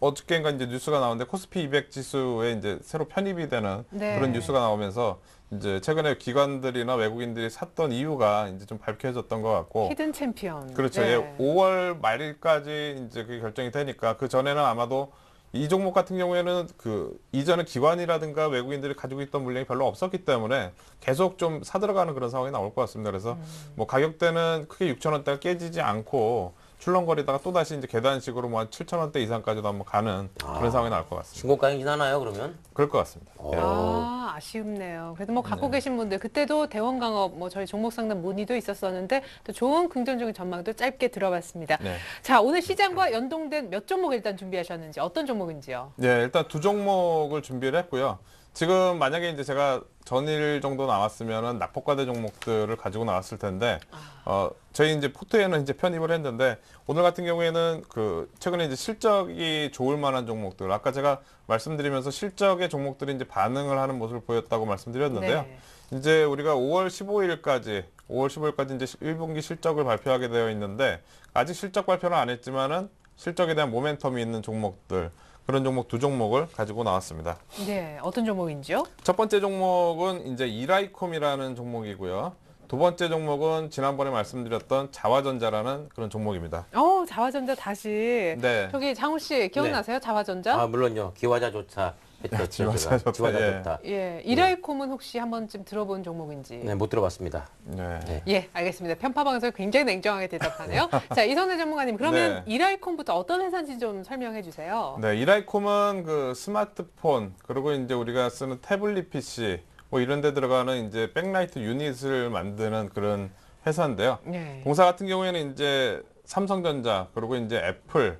어저께인가 이제 뉴스가 나오는데 코스피 200 지수에 이제 새로 편입이 되는 네. 그런 뉴스가 나오면서 이제 최근에 기관들이나 외국인들이 샀던 이유가 이제 좀 밝혀졌던 것 같고 hidden champion. 그렇죠. 네. 예, 5월 말일까지 이제 그게 결정이 되니까 그 전에는 아마도 이 종목 같은 경우에는 그 이전에 기관이라든가 외국인들이 가지고 있던 물량이 별로 없었기 때문에 계속 좀 사들어가는 그런 상황이 나올 것 같습니다. 그래서 음. 뭐 가격대는 크게 6천 원대가 깨지지 않고 출렁거리다가 또 다시 이제 계단식으로 뭐 한 7천 원대 이상까지도 한번 가는 그런 상황이 나올 것 같습니다. 신고가이긴 하나요 그러면? 그럴 것 같습니다. 어. 아, 아쉽네요. 그래도 뭐 갖고 계신 분들 그때도 대원 강업 뭐 저희 종목 상담 문의도 있었었는데 또 좋은 긍정적인 전망도 짧게 들어봤습니다. 네. 자, 오늘 시장과 연동된 몇 종목 일단 준비하셨는지 어떤 종목인지요? 네, 일단 두 종목을 준비를 했고요. 지금 만약에 이제 제가 전일 정도 나왔으면은 낙폭과대 종목들을 가지고 나왔을 텐데, 어, 저희 이제 포트에는 이제 편입을 했는데, 오늘 같은 경우에는 그, 최근에 이제 실적이 좋을 만한 종목들, 아까 제가 말씀드리면서 실적의 종목들이 이제 반응을 하는 모습을 보였다고 말씀드렸는데요. 네. 이제 우리가 5월 15일까지 5월 15일까지 이제 1분기 실적을 발표하게 되어 있는데 아직 실적 발표는 안 했지만은 실적에 대한 모멘텀이 있는 종목들 그런 종목 두 종목을 가지고 나왔습니다. 네, 어떤 종목인지요? 첫 번째 종목은 이제 이라이콤이라는 종목이고요. 두 번째 종목은 지난번에 말씀드렸던 자화전자라는 그런 종목입니다. 어, 자화전자 다시. 네. 저기 장우 씨 기억나세요? 자화전자? 아 물론요. 기화자조차 했죠. 기화자조차, 제가. 기화자조차. 예, 이라이콤은 혹시 한 번쯤 들어본 종목인지? 네, 못 들어봤습니다. 네. 네. 예, 알겠습니다. 편파방송 굉장히 냉정하게 대답하네요. *laughs* 자, 이선혜 전문가님, 그러면 네. 이라이콤부터 어떤 회사인지 좀 설명해 주세요. 네, 이라이콤은 그 스마트폰 그리고 이제 우리가 쓰는 태블릿 PC 뭐 이런 데 들어가는 이제 backlight unit을 만드는 그런 회사인데요. 네. 동사 같은 경우에는 이제 삼성전자 그리고 이제 애플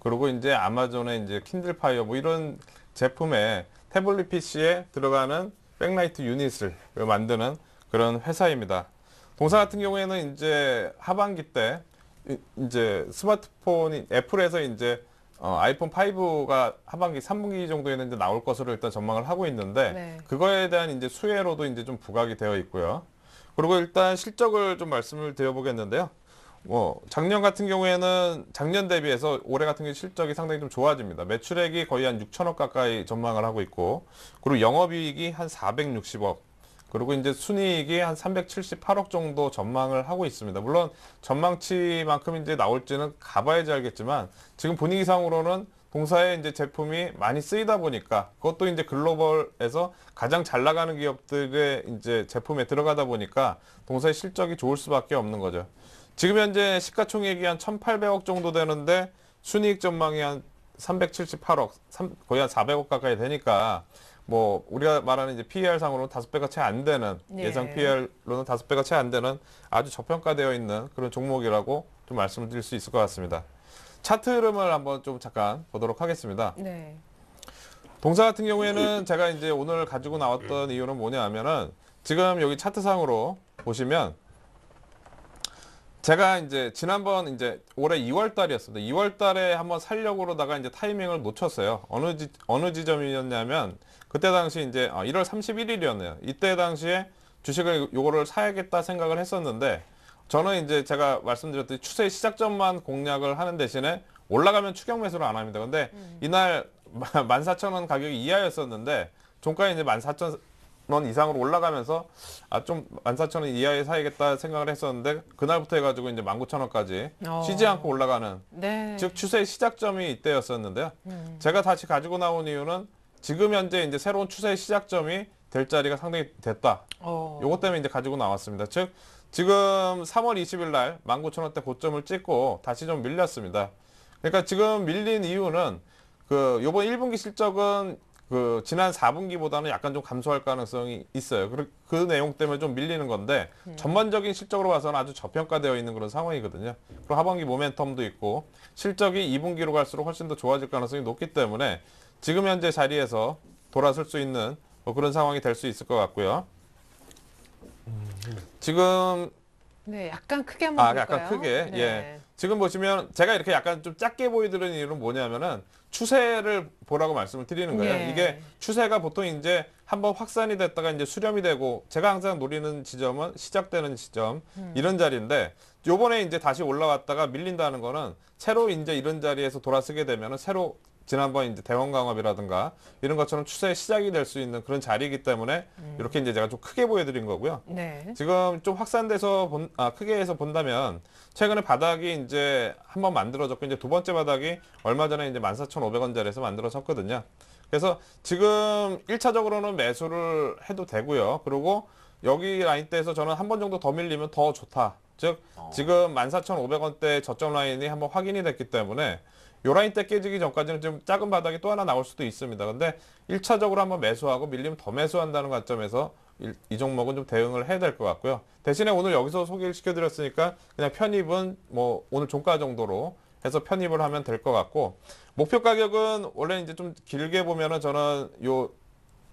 그리고 이제 아마존의 이제 킨들 파이어 뭐 이런 제품에 태블릿 PC에 들어가는 backlight unit을 만드는 그런 회사입니다. 동사 같은 경우에는 이제 하반기 때 이- 이제 스마트폰이 애플에서 이제 어, 아이폰 5가 하반기 3분기 정도에는 이제 나올 것으로 일단 전망을 하고 있는데 네. 그거에 대한 이제 수혜로도 이제 좀 부각이 되어 있고요. 그리고 일단 실적을 좀 말씀을 드려보겠는데요. 뭐 작년 같은 경우에는 작년 대비해서 올해 같은 경우 실적이 상당히 좀 좋아집니다. 매출액이 거의 한 6천억 가까이 전망을 하고 있고, 그리고 영업이익이 한 460억, 그리고 이제 순이익이 한 378억 정도 전망을 하고 있습니다. 물론 전망치만큼 이제 나올지는 가봐야지 알겠지만 지금 분위기상으로는 동사의 이제 제품이 많이 쓰이다 보니까 그것도 이제 글로벌에서 가장 잘 나가는 기업들의 이제 제품에 들어가다 보니까 동사의 실적이 좋을 수밖에 없는 거죠. 지금 현재 시가총액이 한 1,800억 정도 되는데 순이익 전망이 한 378억, 거의 한 400억 가까이 되니까 뭐 우리가 말하는 이제 PER 상으로는 다섯 배가 채 안 되는 네. 예상 PER로는 다섯 배가 채 안 되는 아주 저평가되어 있는 그런 종목이라고 좀 말씀을 드릴 수 있을 것 같습니다. 차트 흐름을 한번 좀 잠깐 보도록 하겠습니다. 네. 동사 같은 경우에는 제가 이제 오늘 가지고 나왔던 이유는 뭐냐 하면은 지금 여기 차트상으로 보시면 제가 이제 지난번 이제 올해 2월 달이었습니다. 2월 달에 한번 살려고 그러다가 이제 타이밍을 놓쳤어요. 어느 지, 어느 지점이었냐면 그때 당시 이제 아, 1월 31일이었네요. 이때 당시에 주식을 요거를 사야겠다 생각을 했었는데 저는 이제 제가 말씀드렸듯이 추세 시작점만 공략을 하는 대신에 올라가면 추격 매수를 안 합니다. 근데 이날 14,000원 가격이 이하였었는데 종가에 이제 14,000원 이상으로 올라가면서 아 좀 14,000원 이하에 사야겠다 생각을 했었는데 그날부터 해가지고 이제 19,000원까지 어. 쉬지 않고 올라가는 네. 즉 추세의 시작점이 이때였었는데요. 음. 제가 다시 가지고 나온 이유는 지금 현재 이제 새로운 추세의 시작점이 될 자리가 상당히 됐다. 어. 요것 때문에 이제 가지고 나왔습니다. 즉 지금 3월 20일 날 19,000원대 고점을 찍고 다시 좀 밀렸습니다. 그러니까 지금 밀린 이유는 그 요번 1분기 실적은 그 지난 4분기보다는 약간 좀 감소할 가능성이 있어요. 그, 그 내용 때문에 좀 밀리는 건데 전반적인 실적으로 봐서는 아주 저평가되어 있는 그런 상황이거든요. 그리고 하반기 모멘텀도 있고 실적이 2분기로 갈수록 훨씬 더 좋아질 가능성이 높기 때문에 지금 현재 자리에서 돌아설 수 있는 뭐 그런 상황이 될 수 있을 것 같고요. 지금 네, 약간 크게 한번 아, 볼까요? 약간 크게. 네. 예. 지금 보시면 제가 이렇게 약간 좀 작게 보이드는 이유는 뭐냐면은 추세를 보라고 말씀을 드리는 거예요. 예. 이게 추세가 보통 이제 한번 확산이 됐다가 이제 수렴이 되고 제가 항상 노리는 지점은 시작되는 지점 음. 이런 자리인데 요번에 이제 다시 올라왔다가 밀린다는 거는 새로 이제 이런 자리에서 돌아서게 되면은 새로 지난번 이제 대원 강압이라든가 이런 것처럼 추세의 시작이 될 수 있는 그런 자리이기 때문에 음. 이렇게 이제 제가 좀 크게 보여드린 거고요. 네. 지금 좀 확산돼서 본, 아, 크게 해서 본다면 최근에 바닥이 이제 한번 만들어졌고 이제 두 번째 바닥이 얼마 전에 이제 14,500원짜리에서 만들어졌거든요. 그래서 지금 1차적으로는 매수를 해도 되고요. 그리고 여기 라인대에서 저는 한 번 정도 더 밀리면 더 좋다. 즉 지금 14,500원대 저점 라인이 한번 확인이 됐기 때문에 요 라인 때 깨지기 전까지는 좀 작은 바닥이 또 하나 나올 수도 있습니다. 근데 1차적으로 한번 매수하고 밀리면 더 매수한다는 관점에서 일- 이 종목은 좀 대응을 해야 될 것 같고요. 대신에 오늘 여기서 소개를 시켜드렸으니까 그냥 편입은 뭐 오늘 종가 정도로 해서 편입을 하면 될 것 같고 목표 가격은 원래 이제 좀 길게 보면은 저는 요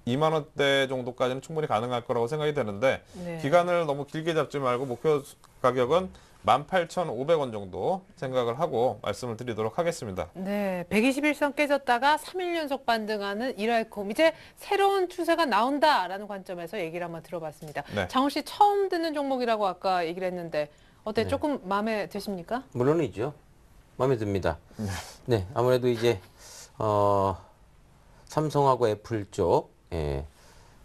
2만 원대 정도까지는 충분히 가능할 거라고 생각이 되는데 네. 기간을 너무 길게 잡지 말고 목표 가격은 18,500원 정도 생각을 하고 말씀을 드리도록 하겠습니다. 네, 121선 깨졌다가 3일 연속 반등하는 이랄콤. 이제 새로운 추세가 나온다라는 관점에서 얘기를 한번 들어봤습니다. 네. 장훈 씨 처음 듣는 종목이라고 아까 얘기를 했는데 어때? 네. 조금 마음에 드십니까? 물론이죠. 마음에 듭니다. 네, 아무래도 이제 어, 삼성하고 애플 쪽 예,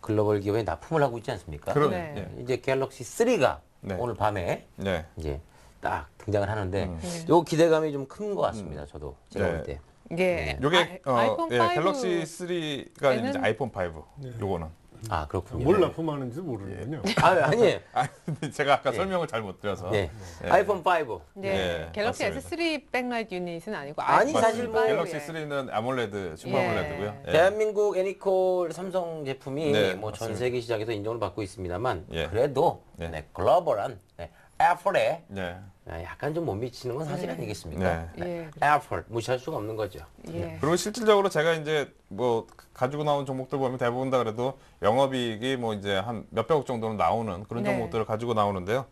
글로벌 기업에 납품을 하고 있지 않습니까? 그런 네. 예. 이제 갤럭시 3가 네. 오늘 밤에 네. 이제 딱 등장을 하는데 음. 네. 요 기대감이 좀 큰 것 같습니다. 저도 제가 네. 볼 때. 예. 요게 아, 어, 아이폰 예, 5 갤럭시 3가 에는- 이제 아이폰 5 요거는 아 그렇군요. 뭘 납품하는지 모르는군요. 아 아니에요. 아, 근데 제가 아까 예. 설명을 잘 못 드려서 네. 네. 아이폰 5. 네. 네, 갤럭시 맞습니다. S3 backlight unit은 아니고 아니, 아이폰 사실 뭐5 예. 갤럭시 3는 AMOLED super 예. AMOLED고요. 예. 대한민국 애니콜 삼성 제품이 네, 뭐 전 맞습니다. 세계 시장에서 인정을 받고 있습니다만 예. 그래도 네. 네, 글로벌한 네, 애플에 네. 약간 좀 못 미치는 건 사실 아니겠습니까? 네. 예. 애플 무시할 수가 없는 거죠. 예. 그리고 실질적으로 제가 이제 뭐 가지고 나온 종목들 보면 대부분 다 그래도 영업이익이 뭐 이제 한 몇백억 정도는 나오는 그런 네. 종목들을 가지고 나오는데요.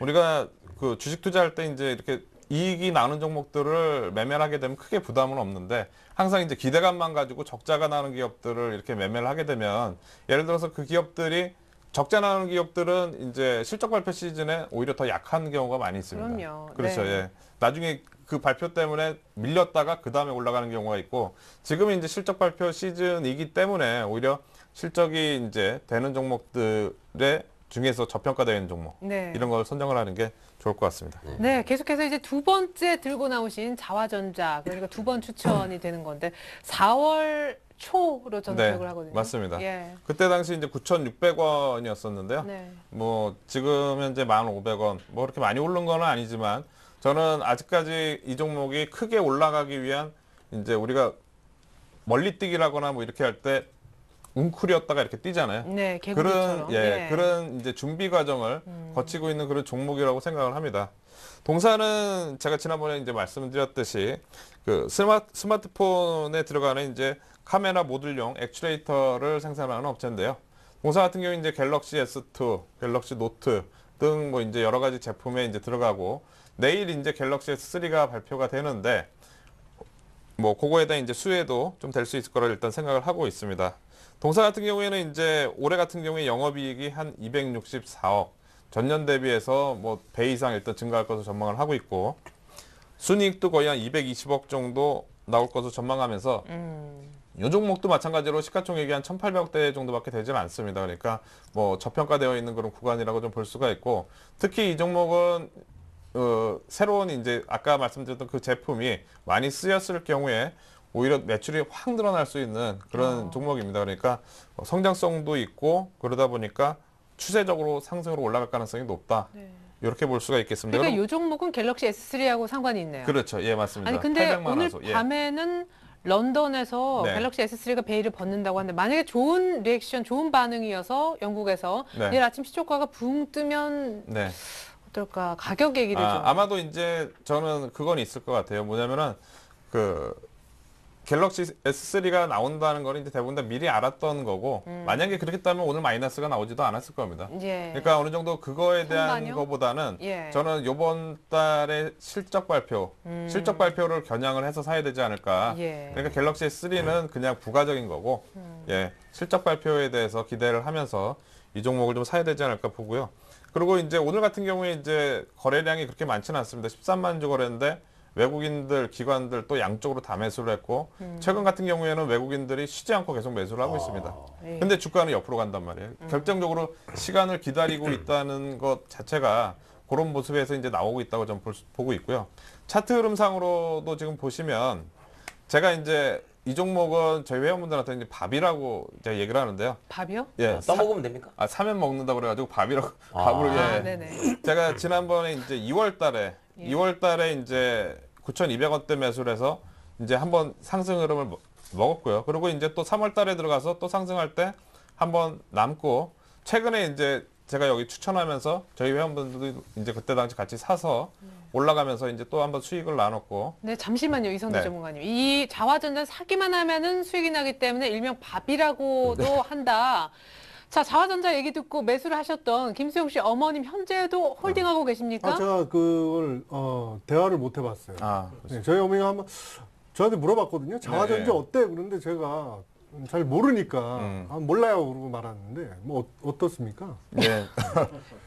우리가 그 주식 투자할 때 이제 이렇게 이익이 나는 종목들을 매매를 하게 되면 크게 부담은 없는데 항상 이제 기대감만 가지고 적자가 나는 기업들을 이렇게 매매를 하게 되면 예를 들어서 그 기업들이 적자 나는 기업들은 이제 실적 발표 시즌에 오히려 더 약한 경우가 많이 있습니다. 그럼요. 그렇죠. 네. 예. 나중에 그 발표 때문에 밀렸다가 그 다음에 올라가는 경우가 있고 지금은 이제 실적 발표 시즌이기 때문에 오히려 실적이 이제 되는 종목들의 중에서 저평가되어 있는 종목 네. 이런 걸 선정을 하는 게 좋을 것 같습니다. 네, 계속해서 이제 두 번째 들고 나오신 자화전자 그러니까 두 번 추천이 되는 건데 4월 초로 저는 네, 기억을 하거든요. 맞습니다. 예. 그때 당시 이제 9,600원이었었는데요. 네. 뭐 지금 현재 1,500원 뭐 그렇게 많이 오른 건 아니지만 저는 아직까지 이 종목이 크게 올라가기 위한 이제 우리가 멀리 뛰기라거나 뭐 이렇게 할 때 웅크렸다가 이렇게 뛰잖아요. 네, 그런 개구리처럼. 예, 그런 이제 준비 과정을 거치고 있는 그런 종목이라고 생각을 합니다. 동사는 제가 지난번에 이제 말씀드렸듯이 그 스마트, 스마트폰에 들어가는 이제 카메라 모듈용 actuator를 생산하는 업체인데요. 동사 같은 경우 이제 갤럭시 S2, 갤럭시 노트 등 뭐 이제 여러 가지 제품에 이제 들어가고 내일 이제 갤럭시 S3가 발표가 되는데 뭐 그거에 대한 이제 수혜도 좀 될 수 있을 거라 일단 생각을 하고 있습니다. 동사 같은 경우에는 이제 올해 같은 경우에 영업이익이 한 264억 전년 대비해서 뭐 배 이상 일단 증가할 것으로 전망을 하고 있고 순이익도 거의 한 220억 정도 나올 것으로 전망하면서 음. 이 종목도 마찬가지로 시가총액이 한 1,800대 정도밖에 되지는 않습니다. 그러니까 뭐 저평가되어 있는 그런 구간이라고 좀 볼 수가 있고 특히 이 종목은 어, 새로운 이제 아까 말씀드렸던 그 제품이 많이 쓰였을 경우에 오히려 매출이 확 늘어날 수 있는 그런 어. 종목입니다. 그러니까 어, 성장성도 있고 그러다 보니까 추세적으로 상승으로 올라갈 가능성이 높다. 네. 이렇게 볼 수가 있겠습니다. 그러니까 이 종목은 갤럭시 S3하고 상관이 있네요. 그렇죠. 예, 맞습니다. 아니 근데 800만 오늘. 예. 밤에는 런던에서 네. 갤럭시 S3가 베일을 벗는다고 하는데 만약에 좋은 리액션, 좋은 반응이어서 영국에서 네. 내일 아침 시초가가 붕 뜨면 네. 어떨까 가격 얘기를 좀. 아, 아마도 이제 저는 그건 있을 것 같아요. 뭐냐면은 그 갤럭시 S3가 나온다는 거는 이제 대부분 다 미리 알았던 거고 만약에 그렇게 따면 오늘 마이너스가 나오지도 않았을 겁니다. 예. 그러니까 어느 정도 그거에 대한? 것보다는 예. 저는 이번 달에 실적 발표, 실적 발표를 겨냥을 해서 사야 되지 않을까. 음. 예. 음. 그러니까 갤럭시 S3는 그냥 부가적인 거고, 예, 실적 발표에 대해서 기대를 하면서 이 종목을 좀 사야 되지 않을까 보고요. 그리고 이제 오늘 같은 경우에 이제 거래량이 그렇게 많지는 않습니다. 13만 주 거래인데 외국인들, 기관들 또 양쪽으로 다 매수를 했고 음. 최근 같은 경우에는 외국인들이 쉬지 않고 계속 매수를 하고 있습니다. 예. 근데 주가는 옆으로 간단 말이에요. 결정적으로 시간을 기다리고 있다는 것 자체가 그런 모습에서 이제 나오고 있다고 수- 보고 있고요. 차트 흐름상으로도 지금 보시면 제가 이제 이 종목은 저희 회원분들한테 이제 밥이라고 제가 얘기를 하는데요. 밥이요? 예, 아, 떠먹으면 됩니까? 아, 사면 먹는다 그래가지고 밥이라고 아. 밥으로 예. 아, 네네. 제가 지난번에 이제 2월 달에 예. 2월 달에 이제 9,200원대 매수를 해서 이제 한번 상승 흐름을 먹- 먹었고요. 그리고 이제 또 3월 달에 들어가서 또 상승할 때 한번 남고 최근에 이제 제가 여기 추천하면서 저희 회원분들도 이제 그때 당시 같이 사서 올라가면서 이제 또 한번 수익을 나눴고 네, 잠시만요, 이성대 네. 전문가님. 이 자화전자 사기만 하면은 수익이 나기 때문에 일명 밥이라고도 네. 한다. 자, 자화전자 얘기 듣고 매수를 하셨던 김수영 씨 어머님 현재도 홀딩하고 계십니까? 아, 제가 그걸 어, 대화를 못 해봤어요. 아, 네, 저희 어머니가 한번 저한테 물어봤거든요. 자화전자 네. 어때? 그런데 제가 잘 모르니까 음. 아, 몰라요 그러고 말았는데 뭐 어, 어떻습니까? 예,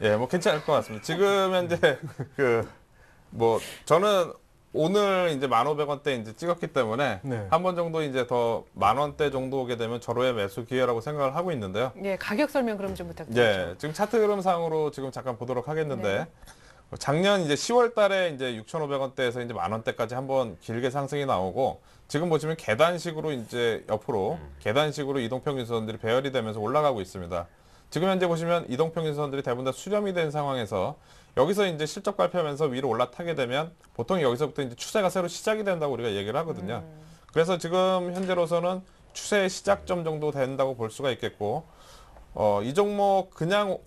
*laughs* 예, 뭐 괜찮을 것 같습니다. 지금 현재 그 뭐 저는 오늘 이제 만 오백 원대 이제 찍었기 때문에 네. 한 번 정도 이제 더 만 원대 정도 오게 되면 절호의 매수 기회라고 생각을 하고 있는데요. 예, 가격 설명 그럼 좀 부탁드립니다. 예, 지금 차트 흐름상으로 지금 잠깐 보도록 하겠는데 작년 이제 10월 달에 이제 6,500원대에서 이제 만 원대까지 한번 길게 상승이 나오고 지금 보시면 계단식으로 이제 옆으로 계단식으로 이동평균선들이 배열이 되면서 올라가고 있습니다. 지금 현재 보시면 이동평균선들이 대부분 다 수렴이 된 상황에서 여기서 이제 실적 발표하면서 위로 올라타게 되면 보통 여기서부터 이제 추세가 새로 시작이 된다고 우리가 얘기를 하거든요. 그래서 지금 현재로서는 추세의 시작점 정도 된다고 볼 수가 있겠고 어, 이 종목 그냥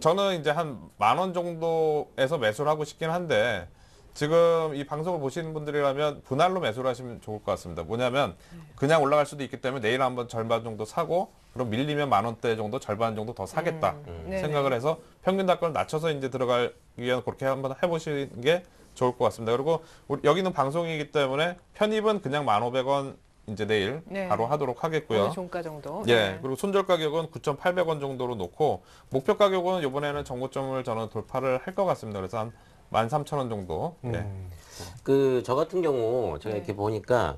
저는 이제 한 만 원 정도에서 매수를 하고 싶긴 한데 지금 이 방송을 보시는 분들이라면 분할로 매수를 하시면 좋을 것 같습니다. 뭐냐면 그냥 올라갈 수도 있기 때문에 내일 한번 절반 정도 사고 그럼 밀리면 만 원대 정도 절반 정도 더 사겠다 네네. 생각을 해서 평균 단가를 낮춰서 이제 들어가기 위한 그렇게 한번 해보시는 게 좋을 것 같습니다. 그리고 우리 여기는 방송이기 때문에 편입은 그냥 만 오백 원 이제 내일 네. 바로 하도록 하겠고요. 오늘 종가 정도. 예, 네. 그리고 손절 가격은 9,800원 정도로 놓고 목표 가격은 이번에는 정고점을 저는 돌파를 할 것 같습니다. 그래서 한 13,000원 정도. 예. 음. 그 저 같은 경우 제가 네. 이렇게 보니까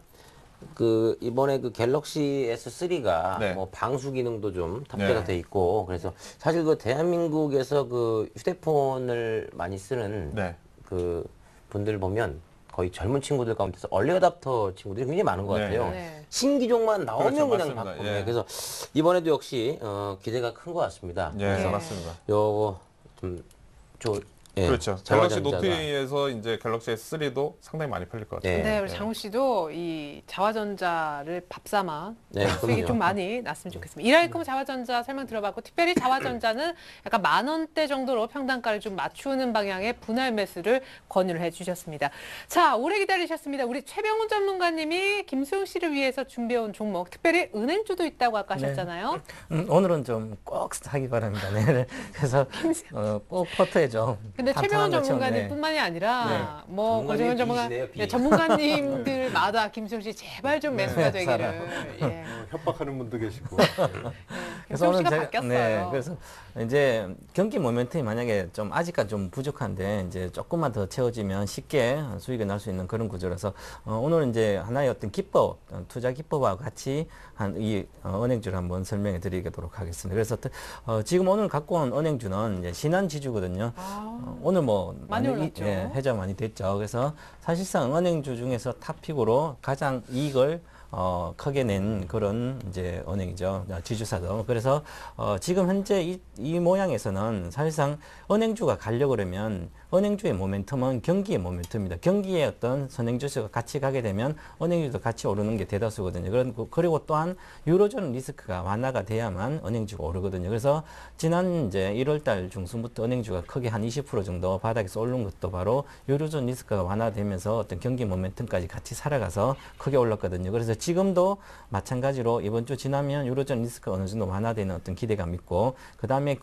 그 이번에 그 갤럭시 S3가 네. 뭐 방수 기능도 좀 탑재가 네. 돼 있고 그래서 사실 그 대한민국에서 그 휴대폰을 많이 쓰는 네. 그 분들 보면 거의 젊은 친구들 가운데서 얼리 어답터 친구들이 굉장히 많은 것 네. 같아요. 네. 신기종만 나오면 그렇죠, 그냥. 바꾸네. 예. 그래서 이번에도 역시 어, 기대가 큰 것 같습니다. 예, 네. 맞습니다. 요거 좀저 예, 그렇죠. 갤럭시 노트에서 이제 갤럭시 S3도 상당히 많이 팔릴 것 같아요. 네. 네, 우리 장우 씨도 이 자화전자를 밥 삼아 네, 수익이 그럼요. 좀 많이 났으면 좋겠습니다. 이라이컴 자화전자 설명 들어봤고 특별히 자화전자는 약간 만 원대 정도로 평단가를 좀 맞추는 방향의 분할 매수를 권유를 해주셨습니다. 자, 오래 기다리셨습니다. 우리 최병훈 전문가님이 김수영 씨를 위해서 준비해온 종목, 특별히 은행주도 있다고 아까 네. 하셨잖아요. 음, 오늘은 좀 꼭 사기 바랍니다. 네. *laughs* 그래서 어, 꼭 포트에 좀. 근데 탄탄한 거 치면, 네. 전문가님뿐만이 아니라 뭐 전문가님이 고정현 전문가. 네, 전문가님들마다 *laughs* 김수영 씨 제발 좀 매수가 되기를. 예. 어, 협박하는 분도 계시고. 김수영 씨가 제가- 바뀌었어요. 네, 그래서 이제 경기 모멘텀이 만약에 좀 아직까지 좀 부족한데 이제 조금만 더 채워지면 쉽게 수익이 날 수 있는 그런 구조라서 어, 오늘 이제 하나의 어떤 기법, 어, 투자 기법과 같이 한이 어, 은행주를 한번 설명해 드리도록 하겠습니다. 그래서 어, 지금 오늘 갖고 온 은행주는 이제 신한 지주거든요. 아. 어, 오늘 뭐 많이 이- 올랐죠. 예, 해자 많이 됐죠. 그래서 사실상 은행주 중에서 탑픽으로 가장 이익을 어, 크게 낸 그런 이제 은행이죠. 어, 지주사도. 그래서 어, 지금 현재 이, 이 모양에서는 사실상 은행주가 가려고 그러면 은행주의 모멘텀은 경기의 모멘텀입니다. 경기의 어떤 선행주수가 같이 가게 되면 은행주도 같이 오르는 게 대다수거든요. 그런- 그리고 또한 유로존 리스크가 완화가 돼야만 은행주가 오르거든요. 그래서 지난 이제 1월달 중순부터 은행주가 크게 한 20% 정도 바닥에서 오른 것도 바로 유로존 리스크가 완화되면서 어떤 경기 모멘텀까지 같이 살아가서 크게 올랐거든요. 그래서 지금도 마찬가지로 이번 주 지나면 유로존 리스크가 어느 정도 완화되는 어떤 기대감 있고 그 다음 에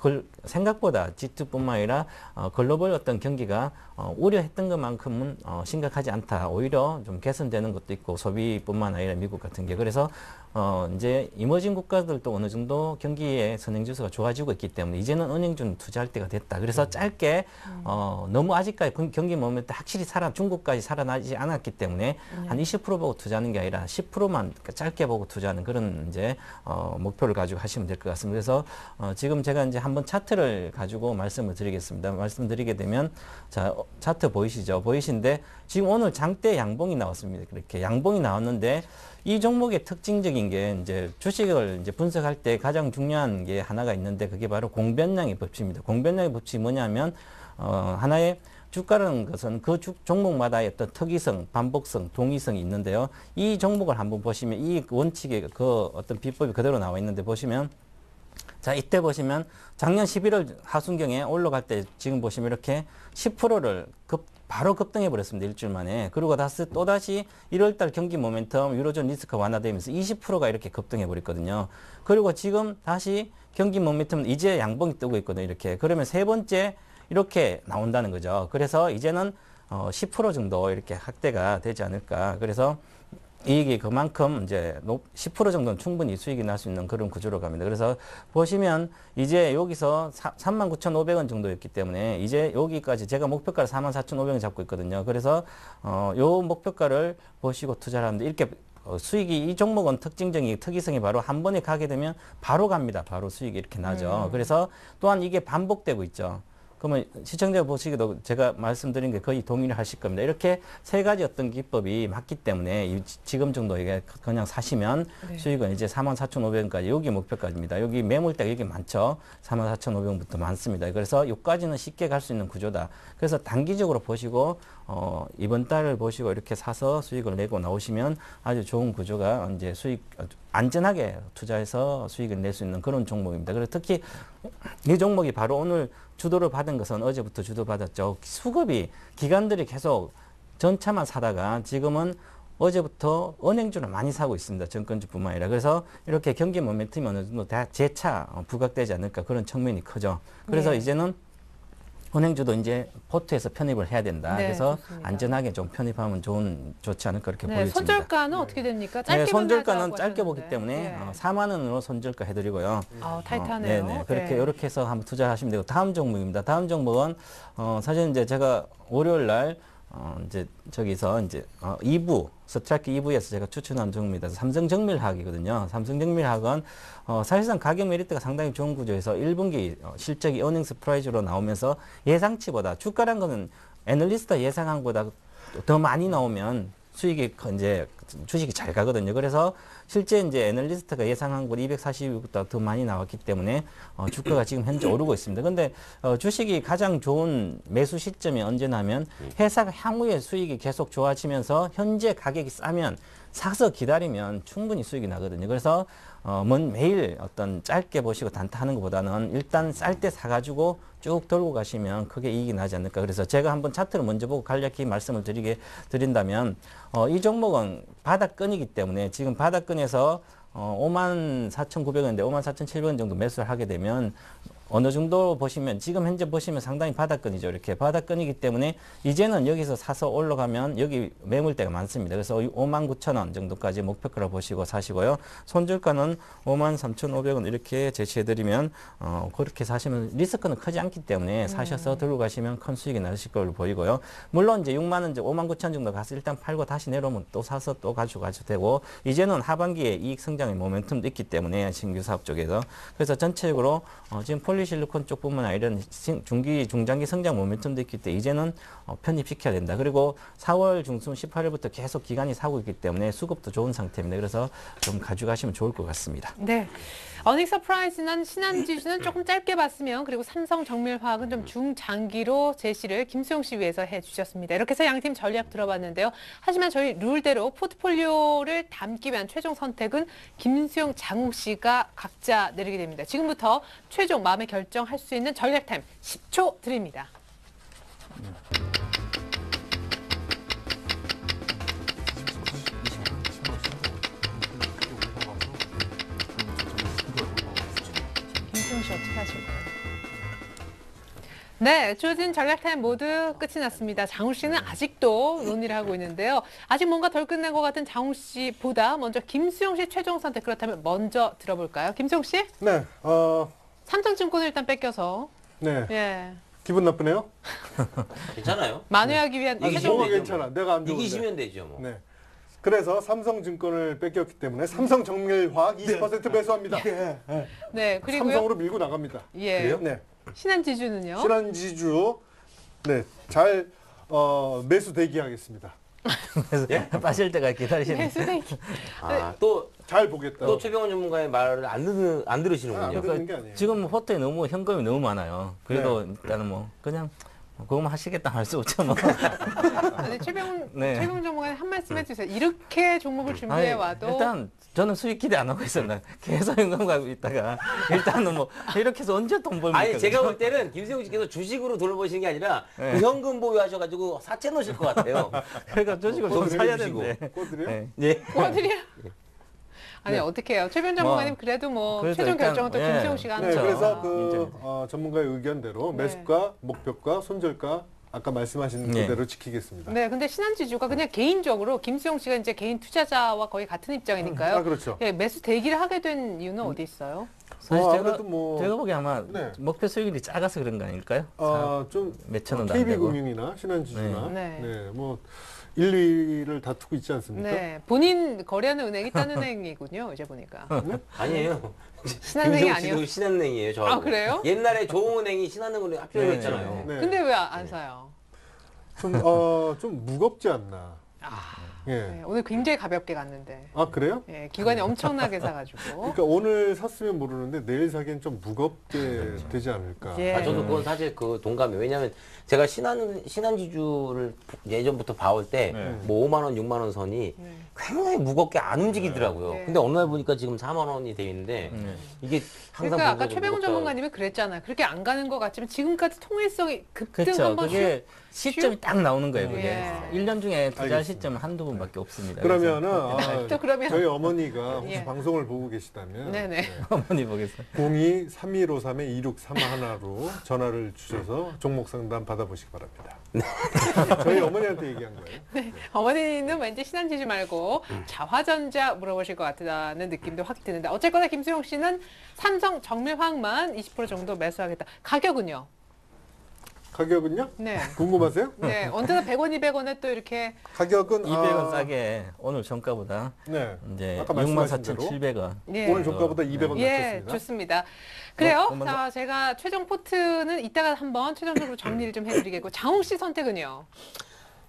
생각보다 G2뿐만 아니라 어, 글로벌 어떤 경기가 어, 우려했던 것만큼은 어, 심각하지 않다. 오히려 좀 개선되는 것도 있고 소비뿐만 아니라 미국 같은 게 그래서 어, 이제 이머징 국가들도 어느 정도 경기의 선행지수가 좋아지고 있기 때문에 이제는 은행주는 투자할 때가 됐다. 그래서 짧게 어, 너무 아직까지 경- 경기 모멘트 확실히 살아 중국까지 살아나지 않았기 때문에 한20% 보고 투자하는 게 아니라 10%만 짧게 보고 투자하는 그런 이제 어, 목표를 가지고 하시면 될 것 같습니다. 그래서 어, 지금 제가 이제 한번 차트를 가지고 말씀을 드리겠습니다. 말씀드리게 되면 자 어, 차트 보이시죠? 보이신데 지금 오늘 장대 양봉이 나왔습니다. 그렇게 양봉이 나왔는데 이 종목의 특징적인 게 이제 주식을 이제 분석할 때 가장 중요한 게 하나가 있는데 그게 바로 공변량의 법칙입니다. 공변량의 법칙이 뭐냐면 어, 하나의 주가라는 것은 그 주, 종목마다의 어떤 특이성, 반복성, 동의성이 있는데요. 이 종목을 한번 보시면 이 원칙의 그 어떤 비법이 그대로 나와 있는데 보시면 자, 이때 보시면 작년 11월 하순경에 올라갈 때 지금 보시면 이렇게 10%를 급, 바로 급등해 버렸습니다. 일주일 만에. 그리고 다시 또다시 1월 달 경기 모멘텀 유로존 리스크 완화되면서 20%가 이렇게 급등해 버렸거든요. 그리고 지금 다시 경기 모멘텀 이제 양봉이 뜨고 있거든요. 이렇게. 그러면 세 번째 이렇게 나온다는 거죠. 그래서 이제는 어, 10% 정도 이렇게 확대가 되지 않을까. 그래서 이익이 그만큼 이제 10% 정도는 충분히 수익이 날 수 있는 그런 구조로 갑니다. 그래서 보시면 이제 여기서 39,500원 정도였기 때문에 이제 여기까지 제가 목표가를 44,500원 잡고 있거든요. 그래서 어, 요 목표가를 보시고 투자를 하는데 이렇게 어, 수익이 이 종목은 특징적인 특이성이 바로 한 번에 가게 되면 바로 갑니다. 바로 수익이 이렇게 나죠. 그래서 또한 이게 반복되고 있죠. 그러면 시청자 보시기도 제가 말씀드린 게 거의 동의를 하실 겁니다. 이렇게 세 가지 어떤 기법이 맞기 때문에 지- 지금 정도 이게 그냥 사시면 네. 수익은 이제 44,500원까지 여기 목표까지입니다. 여기 매물대가 여기 많죠. 44,500원부터 많습니다. 그래서 여기까지는 쉽게 갈 수 있는 구조다. 그래서 단기적으로 보시고 어, 이번 달을 보시고 이렇게 사서 수익을 내고 나오시면 아주 좋은 구조가 이제 수익 안전하게 투자해서 수익을 낼 수 있는 그런 종목입니다. 그래서 특히 이 종목이 바로 오늘 주도를 받은 것은 어제부터 주도 받았죠. 수급이 기관들이 계속 전차만 사다가 지금은 어제부터 은행주를 많이 사고 있습니다. 정권주뿐만 아니라. 그래서 이렇게 경기 모멘텀이 어느 정도 다 재차 어, 부각되지 않을까 그런 측면이 크죠. 그래서 네. 이제는 은행주도 이제 포트에서 편입을 해야 된다. 네, 그래서 좋습니다. 안전하게 좀 편입하면 좋은 좋지 않을까 그렇게 네, 보여집니다. 손절가는 어떻게 됩니까? 짧게 네, 손절가는 짧게 보기 하셨는데. 때문에 네. 어, 4만 원으로 손절가 해드리고요. 아, 타이트하네요. 어, 네네. 그렇게 네. 이렇게 해서 한번 투자하시면 되고 다음 종목입니다. 다음 종목은 어, 사실 이제 제가 월요일 날 어, 이제 저기서 이제 어, 2부 스트라이크 2부에서 제가 추천한 종목입니다. 삼성 정밀화학이거든요. 삼성 정밀화학은 어, 사실상 가격 메리트가 상당히 좋은 구조에서 1분기 어, 실적이 earning surprise로 나오면서 예상치보다 주가란 거는 애널리스트가 예상한 것보다 더 많이 나오면 수익이 그 이제 주식이 잘 가거든요. 그래서 실제 이제 애널리스트가 예상한 것 240보다 더 많이 나왔기 때문에 어, 주가가 지금 현재 *clears throat* 오르고 있습니다. 근데 어, 주식이 가장 좋은 매수 시점이 언제냐면 회사가 향후에 수익이 계속 좋아지면서 현재 가격이 싸면 사서 기다리면 충분히 수익이 나거든요. 그래서 어, 뭔 매일 어떤 짧게 보시고 단타하는 것보다는 일단 쌀 때 사가지고 쭉 돌고 가시면 크게 이익이 나지 않을까. 그래서 제가 한번 차트를 먼저 보고 간략히 말씀을 드리게 드린다면 어, 이 종목은 바닥권이기 때문에 지금 바닥권에서 어, 5만 4,900원인데 5만 4,700원 정도 매수를 하게 되면 어느 정도 보시면 지금 현재 보시면 상당히 바닥권이죠. 이렇게 바닥권이기 때문에 이제는 여기서 사서 올라가면 여기 매물대가 많습니다. 그래서 5만 9천 원 정도까지 목표가를 보시고 사시고요. 손절가는 5만 3,500원 이렇게 제시해드리면 어, 그렇게 사시면 리스크는 크지 않기 때문에 사셔서 들고 가시면 큰 수익이 나실 걸로 보이고요. 물론 이제 6만 원, 이제 5만 9천 정도 가서 일단 팔고 다시 내려오면 또 사서 또 가지고 가셔도 되고 이제는 하반기에 이익 성장의 모멘텀도 있기 때문에 신규 사업 쪽에서 그래서 전체적으로 어, 지금 폴리 폴리실리콘 쪽뿐만 아니라 중기 중장기 성장 모멘텀도 있기 때문에 이제는 어, 편입시켜야 된다. 그리고 4월 중순 18일부터 계속 기관이 사고 있기 때문에 수급도 좋은 상태입니다. 그래서 좀 가져가시면 좋을 것 같습니다. 네. earning surprise는 신한지주는 조금 짧게 봤으면 그리고 삼성 정밀화학은 좀 중장기로 제시를 김수용 씨 위해서 해주셨습니다. 이렇게 해서 양팀 전략 들어봤는데요. 하지만 저희 룰대로 포트폴리오를 담기 위한 최종 선택은 김수용, 장욱 씨가 각자 내리게 됩니다. 지금부터 최종 마음의 결정할 수 있는 전략 타임 10초 드립니다. 어떻게 하실까요? 네, 주어진 전략 타임 모두 끝이 났습니다. 장우 씨는 아직도 논의를 하고 있는데요. 아직 뭔가 덜 끝난 것 같은 장우 씨보다 먼저 김수용 씨 최종 선택 그렇다면 먼저 들어볼까요? 김수용 씨, 네, 어, 삼성증권을 일단 뺏겨서 네. 예 기분 나쁘네요? *laughs* 괜찮아요. 만회하기 위한 이기시면 최종 뭐가 되죠, 괜찮아. 뭐. 내가 안 좋은데. 이기시면 되죠, 뭐. 네. 그래서 삼성증권을 뺏겼기 때문에 삼성정밀화학 20% 매수합니다. 네 그리고요 삼성으로 밀고 나갑니다. 예 네. 신한지주는요. 신한지주 네, 잘 어, 매수 대기하겠습니다. 그래서 *laughs* 빠질 때가 기다리시는 *laughs* 네, 선생님. 아, 또, 잘 보겠다. 또 최병원 전문가의 말을 안, 듣는, 안 들으시는군요. 아, 안 듣는 게 아니에요. 지금 호텔에 너무 현금이 너무 많아요. 그래도 일단은 뭐 그냥 그것만 하시겠다 할 수 없죠 뭐. *laughs* 아니, 최병훈 네. 최병훈 전문가님 한 말씀 해주세요. 이렇게 종목을 준비해 와도 일단 저는 수익 기대 안 하고 있습니다. 계속 현금 가고 있다가 일단은 뭐 이렇게 해서 언제 돈 벌면 아니 제가 볼 때는 김세웅 씨께서 주식으로 돈을 버시는 게 아니라 네. 그 현금 보유하셔가지고 사채 넣으실 것 같아요. *laughs* 그러니까 조직을 좀 꼬드려 사야. 되는데. 꼬드려? 네. 예. 꼬드려. 아니 어떻게 해요? 최병훈 전문가님 그래도 뭐 그래도 최종 일단, 결정은 또 예. 김세웅 씨가 하는 네. 그래서 거죠. 그. 어, 전문가의 의견대로 네. 매수가, 목표가, 손절가 아까 말씀하신 네. 그대로 지키겠습니다. 네, 근데 신한지주가 그냥 개인적으로 김수영 씨가 이제 개인 투자자와 거의 같은 입장이니까요. 아, 그렇죠. 예, 매수 대기를 하게 된 이유는 어디 있어요? 사실 어, 제가 뭐- 제가 보기에 아마 네. 목표 수익률이 작아서 그런 거 아닐까요? 아, 좀 몇천 되고. KB금융이나 신한지주나 네. 네. 뭐 1, 2를 다투고 있지 않습니까? 네, 본인 거래하는 은행이 딴 *laughs* 은행이군요. 이제 보니까 아니에요. 신한은행이. 씨도 신한은행이에요. 저하고. 아, 그래요? 옛날에 좋은은행이 신한은행으로 합병을 네. 했잖아요. 네. 근데 왜 안 사요? 좀, 어, 좀 무겁지 않나. 아, 예. 네, 오늘 굉장히 가볍게 갔는데. 아, 그래요? 예, 기관이 엄청나게 사가지고. *laughs* 그러니까 오늘 샀으면 모르는데 내일 사기엔 좀 무겁게 되지 않을까. 예. 아, 저도 그건 사실 그 동감이에요. 왜냐하면 제가 신한 신한지주를 예전부터 봐올 때 네. 뭐 5만 원, 6만 원 선이 네. 굉장히 무겁게 안 움직이더라고요. 네. 근데 어느 날 보니까 지금 4만 원이 돼 있는데 네. 이게 항상 그러니까 아까 최병훈. 전문가님이 그랬잖아요. 그렇게 안 가는 것 같지만 지금까지 통일성이 급등 그렇죠. 한번 그게 시점이 딱 나오는 거예요. 그게 예. 일 1년 중에 알겠습니다. 시점은 한두 번밖에 없습니다. 그러면은 아, *laughs* 또 그러면- 저희 어머니가 혹시 예. 방송을 보고 계시다면 네네. 그래서 *laughs* 어머니 보겠어요. 02-3153-2631로 전화를 주셔서 종목 상담 받아보시기 바랍니다. *laughs* 저희 어머니한테 얘기한 거예요. 어머니는 왠지 신한지주 말고 자화전자 물어보실 것 같다는 느낌도 확 드는데 어쨌거나 김수용 씨는 삼성 정밀화학만 20% 정도 매수하겠다. 가격은요? 가격은요? 네. 궁금하세요? 네. 언제나 100원, 200원에 또 이렇게 가격은 200원 아, 싸게 오늘 정가보다 네. 이제 아까 말씀하신 대로 64,700원. 예. 오늘 종가보다 200원 예, 낮췄습니다. 좋습니다. 그래요. 어, 자, 제가 최종 포트는 이따가 한번 최종적으로 정리를 좀 해드리겠고 장욱 씨 선택은요?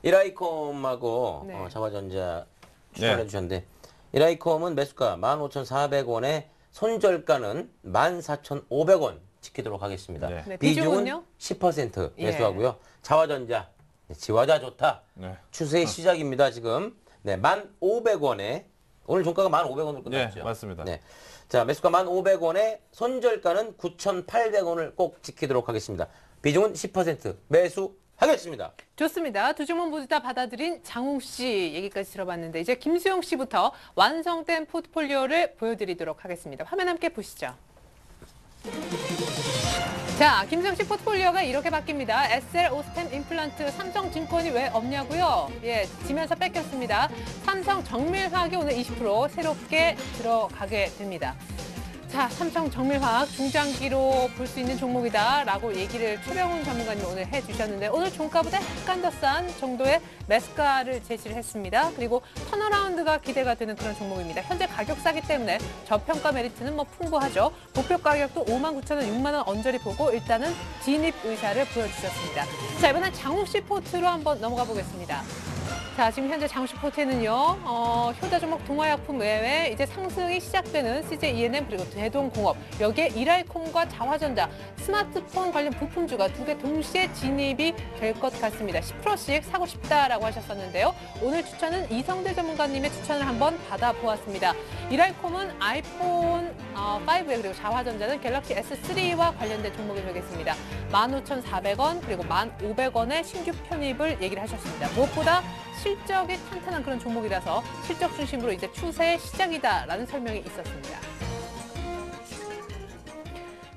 이라이콤하고 네. 어, 자화전자 추천해 네. 주셨는데 이라이콤은 매수가 15,400원에 손절가는 14,500원 지키도록 하겠습니다. 네. 네, 비중은 비중은요? 10% 예. 매수하고요. 자화전자 지화자 좋다. 네. 추세의 시작입니다. 지금 네, 1,500원에 오늘 종가가 1,500원으로 네, 끝났죠. 맞습니다. 네. 자, 매수가 1,500원에 손절가는 9,800원을 꼭 지키도록 하겠습니다. 비중은 10% 매수 하겠습니다. 좋습니다. 두 종목 모두 다 받아들인 장웅 씨 얘기까지 들어봤는데 이제 김수영 씨부터 완성된 포트폴리오를 보여드리도록 하겠습니다. 화면 함께 보시죠. 자, 김수영 씨 포트폴리오가 이렇게 바뀝니다. SL 오스템 임플란트 삼성증권이 왜 없냐고요? 예, 지면서 뺏겼습니다. 삼성 정밀화학이 오늘 20% 새롭게 들어가게 됩니다. 자, 삼성 정밀화학 중장기로 볼 수 있는 종목이다라고 얘기를 최병훈 전문가님 오늘 해주셨는데 오늘 종가보다 약간 더 싼 정도의 매수가를 제시를 했습니다. 그리고 turnaround가 기대가 되는 그런 종목입니다. 현재 가격 싸기 때문에 저평가 메리트는 뭐 풍부하죠. 목표 가격도 5만 9천 원, 6만 원 언저리 보고 일단은 진입 의사를 보여주셨습니다. 자, 이번엔 장욱 씨 포트로 한번 넘어가 보겠습니다. 자, 지금 현재 장시 포트에는요, 어, 효자 종목 동화약품 외에 이제 상승이 시작되는 CJ ENM 그리고 대동공업, 여기에 이라이콤과 자화전자, 스마트폰 관련 부품주가 두 개 동시에 진입이 될 것 같습니다. 10%씩 사고 싶다라고 하셨었는데요. 오늘 추천은 이성대 전문가님의 추천을 한번 받아보았습니다. 이라이콤은 아이폰 어, 5에 그리고 자화전자는 갤럭시 S3와 관련된 종목이 되겠습니다. 15,400원 그리고 1,500원의 신규 편입을 얘기를 하셨습니다. 무엇보다 실적이 탄탄한 그런 종목이라서 실적 중심으로 이제 추세의 시작이다라는 설명이 있었습니다.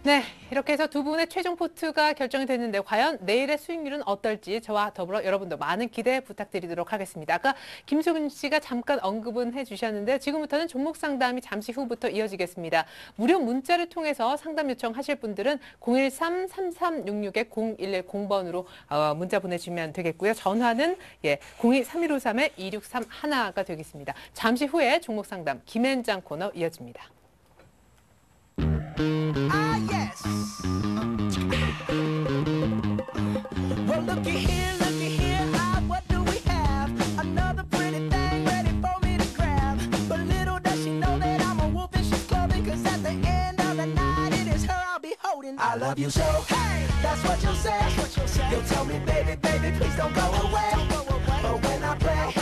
네, 이렇게 해서 두 분의 최종 포트가 결정이 됐는데 과연 내일의 수익률은 어떨지 저와 더불어 여러분도 많은 기대 부탁드리도록 하겠습니다. 아까 김수근 씨가 잠깐 언급은 해주셨는데 지금부터는 종목 상담이 잠시 후부터 이어지겠습니다. 무료 문자를 통해서 상담 요청하실 분들은 013-3366-0110번으로 어, 문자 보내주시면 되겠고요. 전화는 예, 02-3153-2631가 되겠습니다. 잠시 후에 종목 상담 김앤장 코너 이어집니다. Ah, yes. Well, looky here, looky here. Ah, what do we have? Another pretty thing ready for me to grab. But little does she know that I'm a wolf clothing. Cause at the end of the night, it is her I'll be holding. I love you so. Hey, that's what you'll say. You'll tell me, baby, baby, please don't go away. But when I play,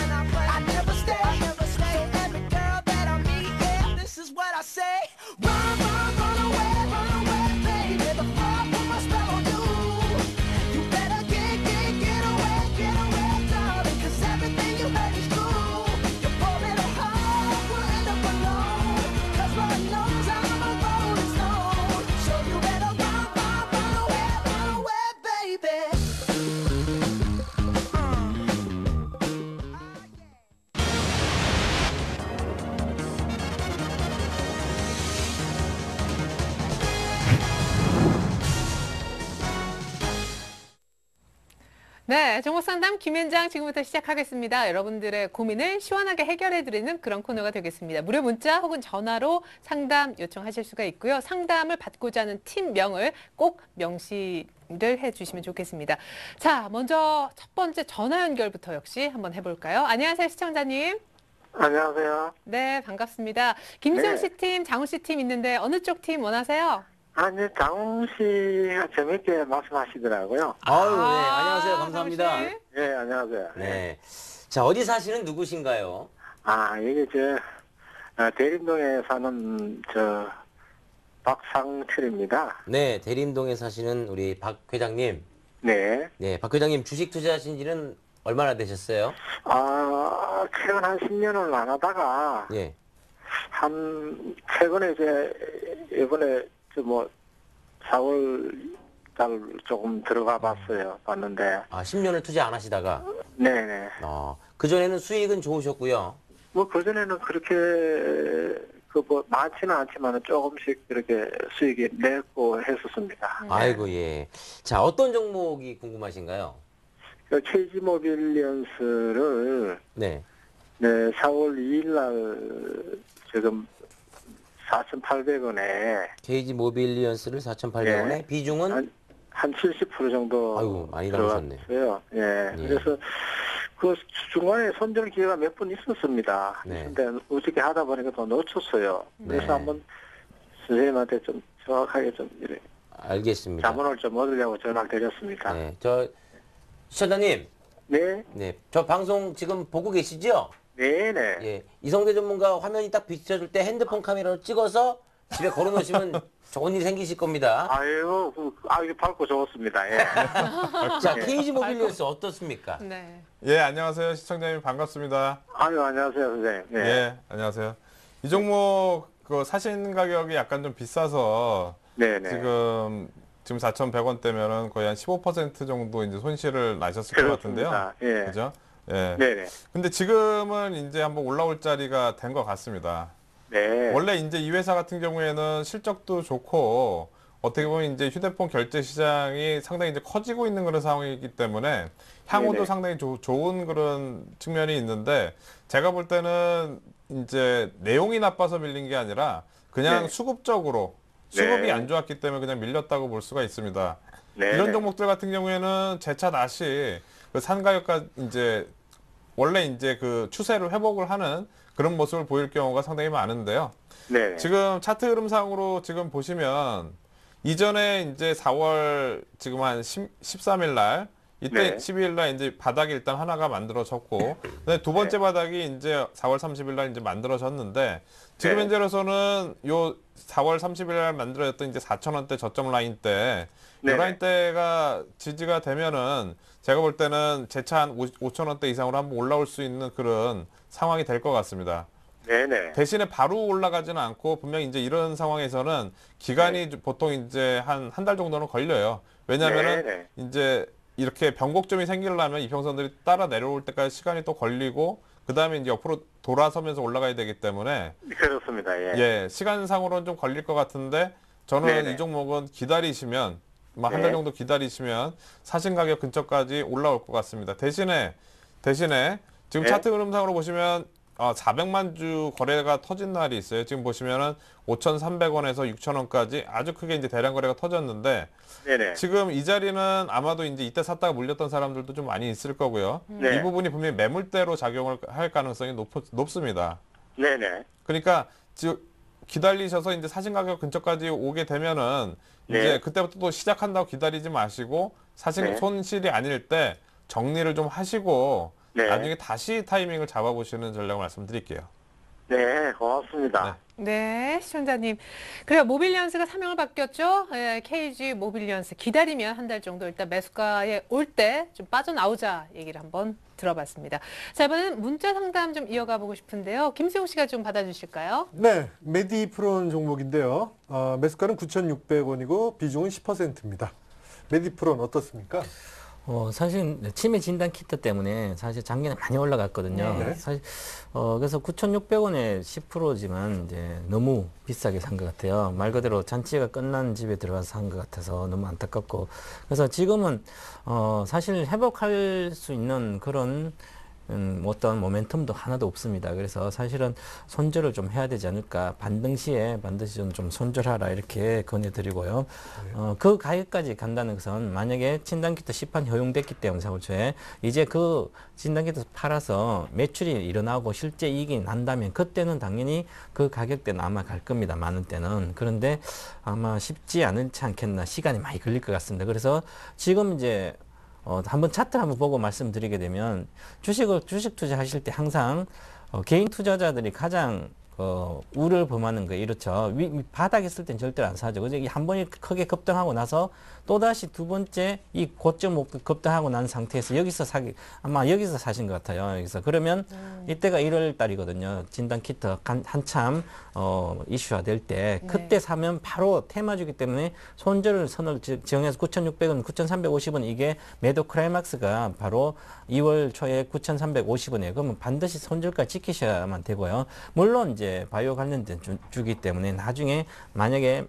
I never stay. So every girl that I meet, yeah, this is what I say. 네, 종목상담 김현장 지금부터 시작하겠습니다. 여러분들의 고민을 시원하게 해결해드리는 그런 코너가 되겠습니다. 무료 문자 혹은 전화로 상담 요청하실 수가 있고요. 상담을 받고자 하는 팀명을 꼭 명시를 해주시면 좋겠습니다. 자, 먼저 첫 번째 전화 연결부터 역시 한번 해볼까요? 안녕하세요, 시청자님. 안녕하세요. 네, 반갑습니다. 김수영 네. 씨 팀, 장우 씨팀 있는데 어느 쪽 팀 원하세요? 아니, 장훈 씨가 재밌게 말씀하시더라고요. 아유, 네. 아, 안녕하세요. 감사합니다. 씨. 예, 안녕하세요. 네. 자, 어디 사시는 누구신가요? 아, 여기 저, 어, 대림동에 사는 저, 박상철입니다. 네, 대림동에 사시는 우리 박 회장님. 네. 네, 박 회장님 주식 투자하신 지는 얼마나 되셨어요? 아, 최근 한 10년을 안 하다가, 예. 한, 최근에 이제, 이번에, 저 뭐, 4월 달 조금 들어가 봤어요. 봤는데, 아, 10년을 투자 안 하시다가. 네네. 어, 그전에는 수익은 좋으셨고요. 뭐, 그전에는 그렇게, 그 뭐, 많지는 않지만 조금씩 그렇게 수익이 냈고 했었습니다. 아이고, 예. 자, 어떤 종목이 궁금하신가요? 그 KG 모빌리언스를 네. 네, 4월 2일 날 지금 4,800원에 KG 모빌리언스를 4,800원에 예. 비중은 한, 한 70% 정도 아이고, 많이. 들어갔어요. 예. 예. 그래서 그 중간에 손절 기회가 몇 번 있었습니다. 네. 근데 어떻게 하다 보니까 또 놓쳤어요. 그래서 네. 한번 선생님한테 좀 정확하게 좀 이래 알겠습니다. 자문을 좀 얻으려고 전화를 드렸습니다. 네. 저 시청자님, 네, 네. 저 방송 지금 보고 계시죠? 네, 네. 예. 이성대 전문가 화면이 딱 비춰줄 때 핸드폰 카메라로 찍어서 집에 걸어 놓으시면 *laughs* 좋은 일 생기실 겁니다. 아유, 그, 아유, 밝고 좋습니다. 예. *laughs* 자, KG 모빌리언스 어떻습니까? 네. 예, 안녕하세요. 시청자님 반갑습니다. 아유, 안녕하세요, 선생님. 네. 예, 안녕하세요. 이 종목 그 사신 가격이 약간 좀 비싸서 네, 네. 지금 지금 4,100원대면은 거의 한 15% 정도 이제 손실을 나셨을 것 같은데요. 그렇습니다. 예. 그죠? 예. 네, 네. 근데 지금은 이제 한번 올라올 자리가 된 것 같습니다. 네. 원래 이제 이 회사 같은 경우에는 실적도 좋고 어떻게 보면 이제 휴대폰 결제 시장이 상당히 이제 커지고 있는 그런 상황이기 때문에 향후도 네네. 상당히 조- 좋은 그런 측면이 있는데 제가 볼 때는 이제 내용이 나빠서 밀린 게 아니라 그냥 네. 수급적으로 수급이 네. 안 좋았기 때문에 그냥 밀렸다고 볼 수가 있습니다. 네. 이런 네. 종목들 같은 경우에는 재차 다시 그 산가격과 이제 원래 이제 그 추세를 회복을 하는 그런 모습을 보일 경우가 상당히 많은데요. 네. 지금 차트 흐름상으로 지금 보시면 이전에 이제 4월 지금 한 13일 날 이때 네. 12일 날 이제 바닥이 일단 하나가 만들어졌고 두 번째 바닥이 이제 4월 30일 날 이제 만들어졌는데 지금 네. 현재로서는 요 4월 30일 날 만들어졌던 이제 4천 원대 저점 라인 때. 요 라인 때가 지지가 되면은 제가 볼 때는 재차 한 5천 원대 이상으로 한번 올라올 수 있는 그런 상황이 될 것 같습니다. 네네. 대신에 바로 올라가지는 않고 분명히 이제 이런 상황에서는 기간이 보통 이제 한 한 달 정도는 걸려요. 왜냐하면은 네네. 이제 이렇게 변곡점이 생기려면 이평선들이 따라 내려올 때까지 시간이 또 걸리고 그 다음에 이제 옆으로 돌아서면서 올라가야 되기 때문에 그렇습니다. 예. 예 시간상으로는 좀 걸릴 것 같은데 저는 네네. 이 종목은 기다리시면 한달 네. 정도 기다리시면 사신 가격 근처까지 올라올 것 같습니다. 대신에 대신에 지금 네. 차트 흐름상으로 보시면 어, 400만 주 거래가 터진 날이 있어요. 지금 보시면은 5,300원에서 6,000원까지 아주 크게 이제 대량 거래가 터졌는데 네네. 지금 이 자리는 아마도 이제 이때 샀다가 물렸던 사람들도 좀 많이 있을 거고요. 네. 이 부분이 분명히 매물대로 작용을 할 가능성이 높, 높습니다. 네네. 그러니까 지 기다리셔서 이제 사신 가격 근처까지 오게 되면은 네. 이제 그때부터 또 시작한다고 기다리지 마시고 사신 네. 손실이 아닐 때 정리를 좀 하시고 네. 나중에 다시 타이밍을 잡아보시는 전략을 말씀드릴게요. 네, 고맙습니다. 네, 시청자님. 그래요. 모빌리언스가 사명을 바뀌었죠. 예, KG 모빌리언스 기다리면 한 달 정도 일단 매수가에 올 때 좀 빠져나오자 얘기를 한번 들어봤습니다. 자, 이번에는 문자 상담 좀 이어가 보고 싶은데요. 김수용 씨가 좀 받아주실까요? 네, 메디프론 종목인데요. 어, 매수가는 9,600원이고 비중은 10%입니다. 메디프론 어떻습니까? 어, 사실 치매 진단 키트 때문에 사실 작년에 많이 올라갔거든요. 네. 사실 어, 그래서 9,600원에 10%지만 이제 너무 비싸게 산 것 같아요. 말 그대로 잔치가 끝난 집에 들어가서 산 것 같아서 너무 안타깝고 그래서 지금은 어, 사실 회복할 수 있는 그런 음, 어떤 모멘텀도 하나도 없습니다. 그래서 사실은 손절을 좀 해야 되지 않을까. 반등 시에 반드시 좀, 좀 손절하라 이렇게 권해드리고요. 어, 그 가격까지 간다는 것은 만약에 진단키트 시판 허용됐기 때문에 4월 초에 이제 그 진단키트 팔아서 매출이 일어나고 실제 이익이 난다면 그때는 당연히 그 가격대는 아마 갈 겁니다. 많은 때는. 그런데 아마 쉽지 않을지 않겠나. 시간이 많이 걸릴 것 같습니다. 그래서 지금 이제 어, 한번 차트를 한번 보고 말씀드리게 되면 주식을 주식 투자하실 때 항상 어, 개인 투자자들이 가장 어, 우를 범하는 거 이렇죠. 위, 위- 바닥에 있을 땐 절대로 안 사죠. 그죠? 이한 번이 크게 급등하고 나서 또 다시 두 번째 이 고점 목 급등하고 난 상태에서 여기서 사기 아마 여기서 사신 것 같아요. 여기서 그러면 이때가 1월 달이거든요. 진단 키트 한, 한참 어, 이슈화 될 때 그때 사면 바로 테마주기 때문에 손절 선을 지- 지정해서 9,600원, 9,350원 이게 매도 크라이막스가 바로 2월 초에 9,350원이에요. 그러면 반드시 손절까지 지키셔야만 되고요. 물론 이제 바이오 관련된 주, 주기 때문에 나중에 만약에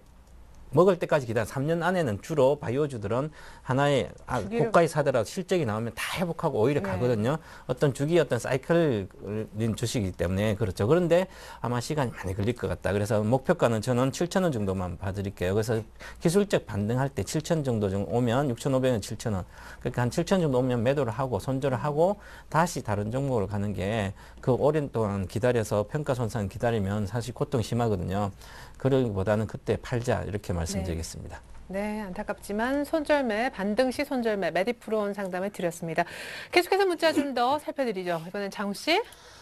먹을 때까지 기다려 3년 안에는 주로 바이오주들은 하나의 아, 주기를- 고가에 사더라도 실적이 나오면 다 회복하고 오히려 네. 가거든요. 어떤 주기 어떤 사이클인 주식이기 때문에 그렇죠. 그런데 아마 시간이 많이 걸릴 것 같다. 그래서 목표가는 저는 7,000원 정도만 봐드릴게요. 그래서 기술적 반등할 때7,000 정도 좀 오면 6,500원, 7,000원. 그러니까 한7,000 정도 오면 매도를 하고 손절을 하고 다시 다른 종목으로 가는 게 그 오랜 동안 기다려서 평가 손상 기다리면 사실 고통 심하거든요. 그러기보다는 그때 팔자 이렇게 말씀드리겠습니다. 네, 안타깝지만 손절매, 반등 시 손절매, 메디프론 상담을 드렸습니다. 계속해서 문자 좀 더 살펴드리죠. 이번엔 장우 씨.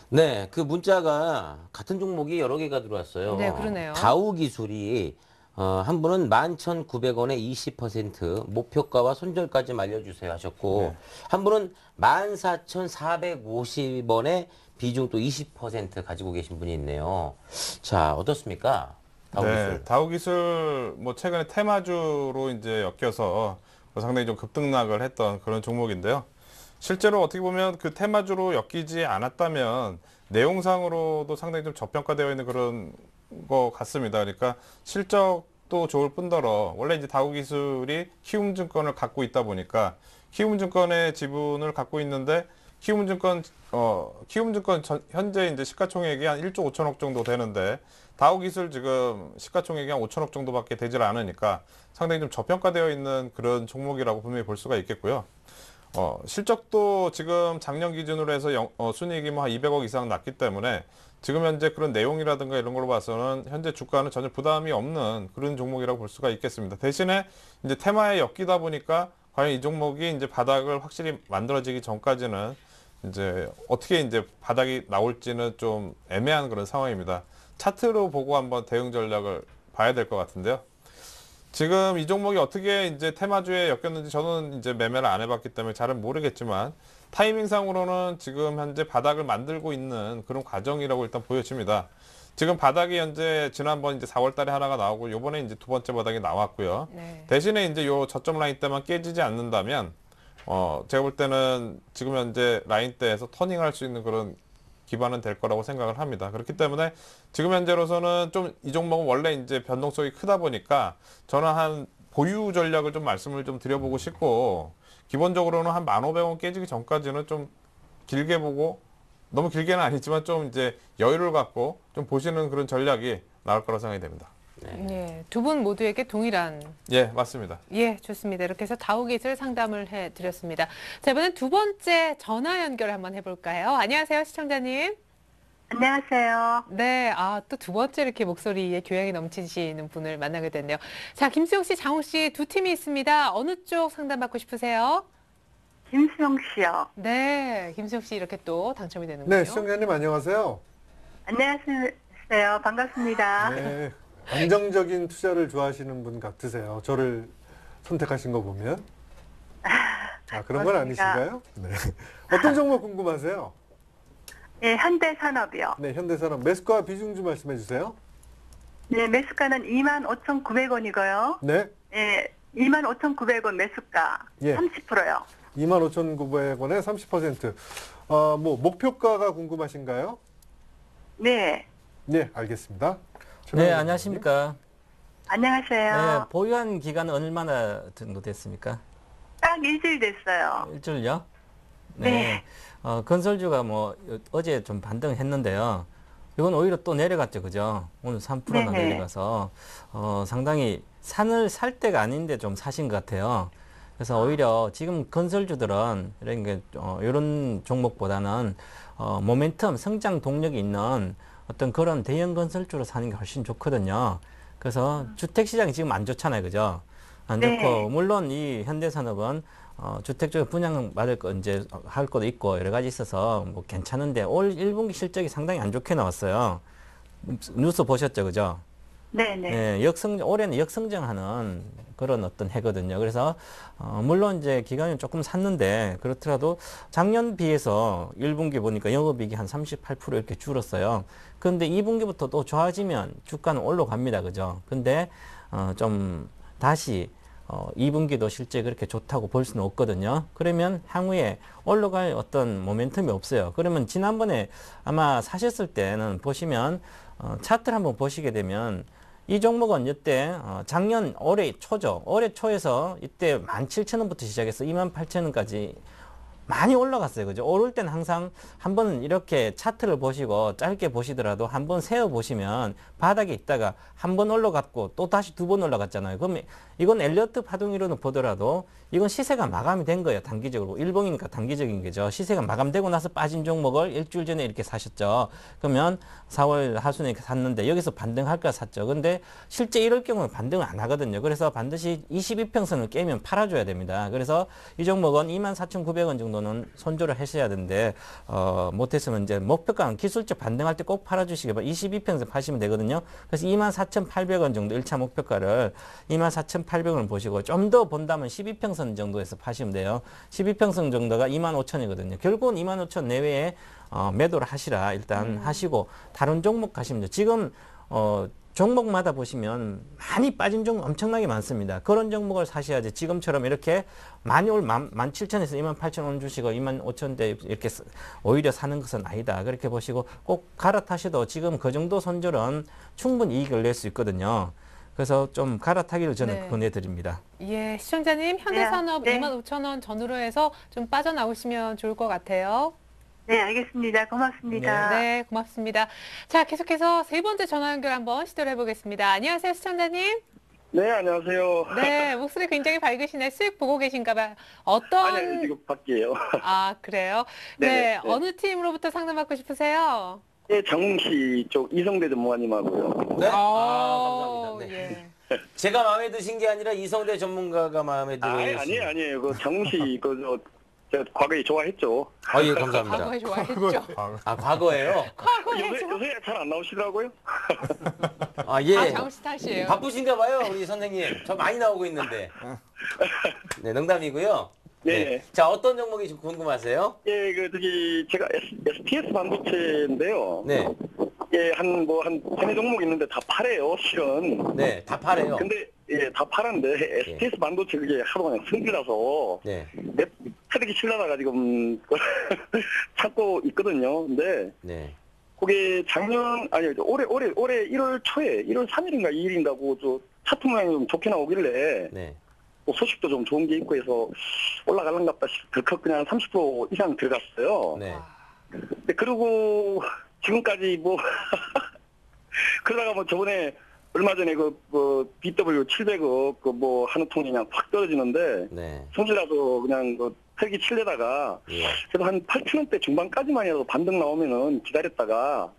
네, 그 문자가 같은 종목이 여러 개가 들어왔어요. 네, 그러네요. 다우 기술이 어, 한 분은 11,900원에 20% 목표가와 손절까지 알려주세요 하셨고 네. 한 분은 14,450원에 비중 또 20% 가지고 계신 분이 있네요. 자, 어떻습니까? 다우 네, 기술. 다우 기술 뭐 최근에 테마주로 이제 엮여서 뭐 상당히 좀 급등락을 했던 그런 종목인데요. 실제로 어떻게 보면 그 테마주로 엮이지 않았다면 내용상으로도 상당히 좀 저평가되어 있는 그런 것 같습니다. 그러니까 실적도 좋을 뿐더러 원래 이제 다우 기술이 키움증권을 갖고 있다 보니까 키움증권의 지분을 갖고 있는데 키움증권 어 키움증권 전- 현재 이제 시가총액이 한 1조 5천억 정도 되는데 다우 기술 지금 시가총액이 한 5천억 정도밖에 되질 않으니까 상당히 좀 저평가되어 있는 그런 종목이라고 분명히 볼 수가 있겠고요. 어, 실적도 지금 작년 기준으로 해서 영- 어, 순이익이 뭐 한 200억 이상 났기 때문에 지금 현재 그런 내용이라든가 이런 걸로 봐서는 현재 주가는 전혀 부담이 없는 그런 종목이라고 볼 수가 있겠습니다. 대신에 이제 테마에 엮이다 보니까 과연 이 종목이 이제 바닥을 확실히 만들어지기 전까지는 이제 어떻게 이제 바닥이 나올지는 좀 애매한 그런 상황입니다. 차트로 보고 한번 대응 전략을 봐야 될 것 같은데요. 지금 이 종목이 어떻게 이제 테마주에 엮였는지 저는 이제 매매를 안 해봤기 때문에 잘은 모르겠지만 타이밍상으로는 지금 현재 바닥을 만들고 있는 그런 과정이라고 일단 보여집니다. 지금 바닥이 현재 지난번 이제 4월 달에 하나가 나오고 요번에 이제 두 번째 바닥이 나왔고요. 네. 대신에 이제 요 저점 라인 때만 깨지지 않는다면 어 제가 볼 때는 지금 현재 라인 대에서 터닝할 수 있는 그런 기반은 될 거라고 생각을 합니다. 그렇기 때문에 지금 현재로서는 좀 이 종목은 원래 이제 변동성이 크다 보니까 저는 한 보유 전략을 좀 말씀을 좀 드려보고 싶고 기본적으로는 한 1,500원 깨지기 전까지는 좀 길게 보고 너무 길게는 아니지만 좀 이제 여유를 갖고 좀 보시는 그런 전략이 나올 거라고 생각이 됩니다. 예, 두 분 모두에게 동일한 예, 맞습니다. 예, 좋습니다. 이렇게 해서 다우기술 상담을 해드렸습니다. 자, 이번엔 두 번째 전화 연결 한번 해볼까요? 안녕하세요, 시청자님. 안녕하세요. 네, 아, 또 두 번째 이렇게 목소리에 교양이 넘치시는 분을 만나게 됐네요. 자, 김수영 씨, 장홍 씨두 팀이 있습니다. 어느 쪽 상담받고 싶으세요? 김수영 씨요. 네, 김수영 씨 이렇게 또 당첨이 되는군요. 네, 시청자님 안녕하세요. 안녕하세요. 반갑습니다. 네, 안정적인 투자를 좋아하시는 분 같으세요. 저를 선택하신 거 보면. 아, 그런 건. 아니신가요? 네. 어떤 종목 궁금하세요? 예, 현대산업이요. 네, 현대산업 매수가 비중 좀 말씀해 주세요. 네, 매수가는 25,900원이고요. 네, 예, 25,900원 매수가 예. 30%요. 25,900원에 30%. 어, 뭐 목표가가 궁금하신가요? 네, 네, 알겠습니다. 네, 안녕하십니까. 안녕하세요. 네, 보유한 기간은 얼마나 정도 됐습니까? 딱 일주일 됐어요. 일주일요? 네. 어, 건설주가 뭐 어제 좀 반등했는데요. 이건 오히려 또 내려갔죠, 그죠? 오늘 3%나 네네. 내려가서 어, 상당히 산을 살 때가 아닌데 좀 사신 것 같아요. 그래서 오히려 지금 건설주들은 이런 게 어, 이런 종목보다는 어, 모멘텀 성장 동력이 있는 어떤 그런 대형 건설주로 사는 게 훨씬 좋거든요. 그래서 주택 시장이 지금 안 좋잖아요, 그죠? 안 네. 좋고 물론 이 현대산업은 어, 주택 쪽에 분양 받을 거 이제 할 것도 있고 여러 가지 있어서 뭐 괜찮은데 올 1분기 실적이 상당히 안 좋게 나왔어요. 뉴스 보셨죠, 그죠? 네, 네. 예, 역성 올해는 역성장하는 그런 어떤 해거든요. 그래서 어, 물론 이제 기간은 조금 샀는데 그렇더라도 작년 비해서 1분기 보니까 영업이익이 한 38% 이렇게 줄었어요. 그런데 2분기부터 또 좋아지면 주가는 올라갑니다, 그죠? 근데 어, 좀 다시 어, 2분기도 실제 그렇게 좋다고 볼 수는 없거든요. 그러면 향후에 올라갈 어떤 모멘텀이 없어요. 그러면 지난번에 아마 사셨을 때는 보시면 어, 차트를 한번 보시게 되면 이 종목은 이때 어, 작년 올해 초죠. 올해 초에서 이때 17,000원부터 시작해서 28,000원까지 많이 올라갔어요. 그죠? 오를 때는 항상 한번 이렇게 차트를 보시고 짧게 보시더라도 한번 세어 보시면 바닥에 있다가 한 번 올라갔고 또 다시 두 번 올라갔잖아요. 그럼 이건 엘리어트 파동이로는 보더라도 이건 시세가 마감이 된 거예요. 단기적으로. 일봉이니까 단기적인 거죠. 시세가 마감되고 나서 빠진 종목을 일주일 전에 이렇게 사셨죠. 그러면 4월 하순에 샀는데 여기서 반등할까 샀죠. 근데 실제 이럴 경우는 반등을 안 하거든요. 그래서 반드시 22평선을 깨면 팔아줘야 됩니다. 그래서 이 종목은 24,900원 정도는 손절을 하셔야 되는데 어, 못했으면 이제 목표가는 기술적 반등할 때 꼭 팔아주시기 바랍니다. 22평선 파시면 되거든요. 그래서 24,800원 정도 1차 목표가를 24,800원을 보시고 좀 더 본다면 12평선 정도에서 파시면 돼요. 12평선 정도가 25,000이거든요. 결국은 25,000 내외에 어, 매도를 하시라 일단 하시고 다른 종목 가시면 돼요. 지금 어, 종목마다 보시면 많이 빠진 종목 엄청나게 많습니다. 그런 종목을 사셔야지 지금처럼 이렇게 많이 올 17,000에서 28,000원 주시고 25,000대 이렇게 스- 오히려 사는 것은 아니다. 그렇게 보시고 꼭 갈아타셔도 지금 그 정도 손절은 충분히 이익을 낼 수 있거든요. 그래서 좀 갈아타기를 저는 네. 권해드립니다. 예, 시청자님 현대산업 네. 25,000원 전후로 해서 좀 빠져나오시면 좋을 것 같아요. 네, 알겠습니다. 고맙습니다. 네, 고맙습니다. 자, 계속해서 세 번째 전화 연결 한번 시도를 해보겠습니다. 안녕하세요, 시청자님. 네, 안녕하세요. 네, 목소리 굉장히 밝으시네. 수익 보고 계신가 봐요. 어떤 아니, 지금 밖이에요. 아, 그래요? 네, 네, 네. 어느 팀으로부터 상담받고 싶으세요? 예, 장웅씨 쪽 이성대 전무관님하고요. 네? 어, 아, 감사합니다. 네. 예. 제가 마음에 드신 게 아니라 이성대 전문가가 마음에 아, 들어요. 아니에요, 아니에요. 그 장웅씨, *laughs* 그, 저, 제가 과거에 좋아했죠. 아, 예, 감사합니다. 과거에 좋아했죠. 아, 과거에요? 과거에 요새, 좋아. 요새 잘 안 나오시더라고요. *laughs* 아, 예. 아, 장우씨 탓이에요. 바쁘신가 봐요, 우리 선생님. 저 많이 나오고 있는데. *laughs* 네, 농담이고요. 네. 자, 어떤 종목이 좀 궁금하세요? 예, 그, 저기, 제가 S, t s 반도체인데요. 네, 예, 한, 뭐, 한, 세네 종목 있는데 다 팔아요, 실은. 네, 다 파래요. 근데, 예, 다 팔았는데, STS 반도체 그게 하도 그냥 승질나서, 네, 내 패드기 칠라다가 지금, *laughs* 찾고 있거든요. 근데, 네, 그게 작년 아니 올해 올해 올해 1월 초에 1월 3일인가 2일인가고 저 차트 모양이 좀 좋게 나오길래 네. 뭐 소식도 좀 좋은 게 있고 해서 올라가는갑다 싶 덜컥 그냥 30% 이상 들어갔어요. 네. 근데 그리고 지금까지 뭐 *laughs* 그러다가 뭐 저번에 얼마 전에 그, 그 BW 700억 그뭐 하는 통이 그냥 확 떨어지는데 네. 성질나서 그냥 그 헬기 칠려다가 예. 그래도 한 8천 원대 중반까지만이라도 반등 나오면은 기다렸다가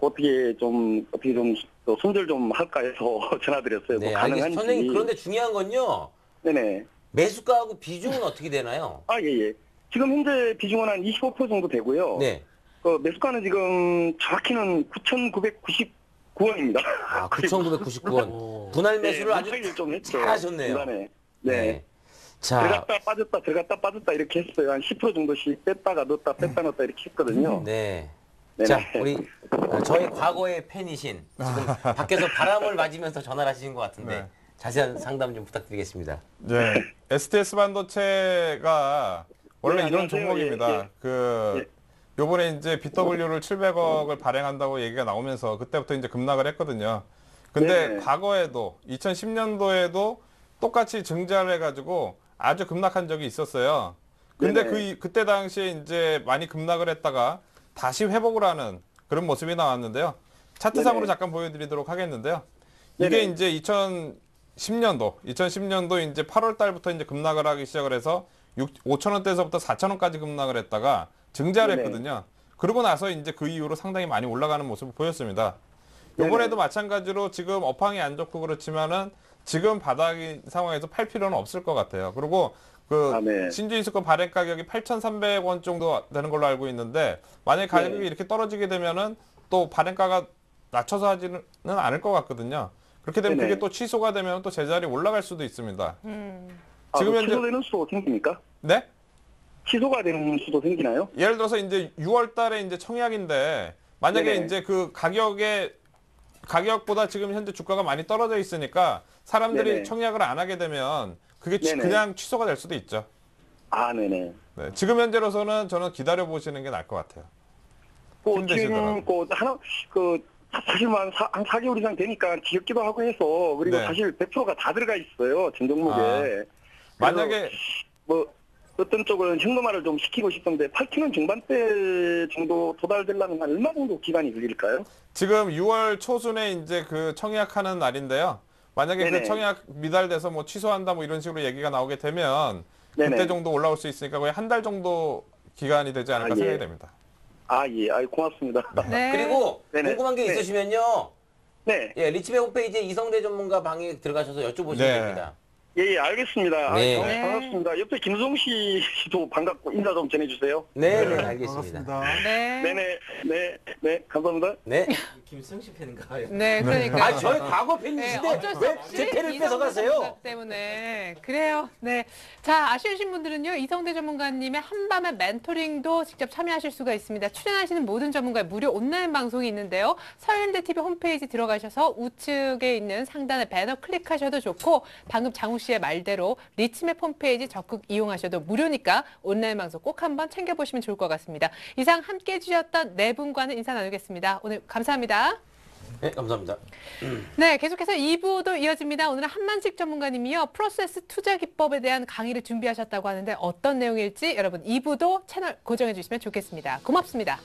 그 어떻게 좀 어떻게 좀또 손절 좀 할까 해서 *laughs* 전화드렸어요. 네, 뭐 알겠습니다. 가능한지. 선생님, 그런데 중요한 건요. 네네. 매수가하고 비중은 어떻게 되나요? 아 예 예. 지금 현재 비중은 한 25% 정도 되고요. 네. 그 매수가는 지금 정확히는 9,999원입니다. 아, 9,999원. *laughs* 분할 매수를 아주 좀 했죠. 잘하셨네요. 중간에. 네. 자, 들어갔다 빠졌다 들어갔다 빠졌다 이렇게 했어요. 한 10% 정도씩 뺐다가 넣었다 뺐다 넣었다 이렇게 했거든요. 네. 네네. 자, 우리 어, 저의 과거의 팬이신 지금 *laughs* 밖에서 바람을 맞으면서 전화를 하시는 것 같은데 네. 자세한 상담 좀 부탁드리겠습니다. 네. STS 반도체가 원래 네, 이런 안녕하세요. 종목입니다. 예, 예. 그 요번에 이제 BW를 700억을 발행한다고 얘기가 나오면서 그때부터 이제 급락을 했거든요. 근데 네. 과거에도 2010년도에도 똑같이 증자를 해가지고 아주 급락한 적이 있었어요. 근데 네네. 그 이- 그때 당시에 이제 많이 급락을 했다가 다시 회복을 하는 그런 모습이 나왔는데요. 차트상으로 네네. 잠깐 보여드리도록 하겠는데요. 이게 네네. 이제 2010년도, 2010년도 이제 8월 달부터 이제 급락을 하기 시작을 해서 5천 원대에서부터 4천 원까지 급락을 했다가 증자를 네네. 했거든요. 그러고 나서 이제 그 이후로 상당히 많이 올라가는 모습을 보였습니다. 요번에도 마찬가지로 지금 업황이 안 좋고 그렇지만은 지금 바닥인 상황에서 팔 필요는 없을 것 같아요. 그리고 그 아, 네. 신주이스코 발행 가격이 8,300원 정도 되는 걸로 알고 있는데 만약에 가격이 네. 이렇게 떨어지게 되면은 또 발행가가 낮춰서 하지는 않을 것 같거든요. 그렇게 되면 네네. 그게 또 취소가 되면 또 제자리 올라갈 수도 있습니다. 음. 아, 지금 그 현재- 취소되는 수도 생깁니까? 네? 취소가 되는 수도 생기나요? 예를 들어서 이제 6월 달에 이제 청약인데 만약에 네네. 이제 그 가격에 가격보다 지금 현재 주가가 많이 떨어져 있으니까 사람들이 네네. 청약을 안 하게 되면 그게 취- 네네. 그냥 취소가 될 수도 있죠. 아, 네네. 네, 지금 현재로서는 저는 기다려 보시는 게 나을 것 같아요. 그 힘드시더라고요. 지금 그 하나 그 사실만 한, 사, 한 4개월 이상 되니까 지겹기도 하고 해서 그리고 네. 사실 100%가 다 들어가 있어요 전 종목에. 아. 만약에 뭐 어떤 쪽은 현금화를 좀 시키고 싶던데 8kg 중반대 정도 도달되려면 한 얼마 정도 기간이 걸릴까요? 지금 6월 초순에 이제 그 청약하는 날인데요. 만약에 네네. 그 청약 미달돼서 뭐 취소한다 뭐 이런 식으로 얘기가 나오게 되면 네네. 그때 정도 올라올 수 있으니까 거의 한 달 정도 기간이 되지 않을까 아, 예. 생각이 됩니다. 아 예, 아 고맙습니다. 네. *laughs* 그리고 네네. 궁금한 게 네. 있으시면요. 네, 예, 리치백 홈페이지에 이성대 전문가 방에 들어가셔서 여쭤보시면 네. 됩니다. 예, 예, 알겠습니다. 네. 아, 네. 반갑습니다. 옆에 김수정 씨도 반갑고 인사 좀 전해주세요. 네, 네, 알겠습니다. 반갑습니다. 네. 네네, 네, 네, 감사합니다. 네. 김수영 씨 팬인가요? 네, 그러니까. 아, 저희 과거 네, 팬이신데 어쩔 수왜 없이 제 팬을 뺏어가세요? 때문에 그래요. 네, 자 아쉬우신 분들은요 이성대 전문가님의 한밤의 멘토링도 직접 참여하실 수가 있습니다. 출연하시는 모든 전문가의 무료 온라인 방송이 있는데요. 서울경제 TV 홈페이지 들어가셔서 우측에 있는 상단의 배너 클릭하셔도 좋고 방금 장우 씨의 말대로 리치맵 홈페이지 적극 이용하셔도 무료니까 온라인 방송 꼭 한번 챙겨보시면 좋을 것 같습니다. 이상 함께 해주셨던 네 분과는 인사 나누겠습니다. 오늘 감사합니다. 네, 감사합니다. 네, 계속해서 2부도 이어집니다. 오늘은 한만식 전문가님이요. 프로세스 투자 기법에 대한 강의를 준비하셨다고 하는데 어떤 내용일지 여러분 2부도 채널 고정해 주시면 좋겠습니다. 고맙습니다.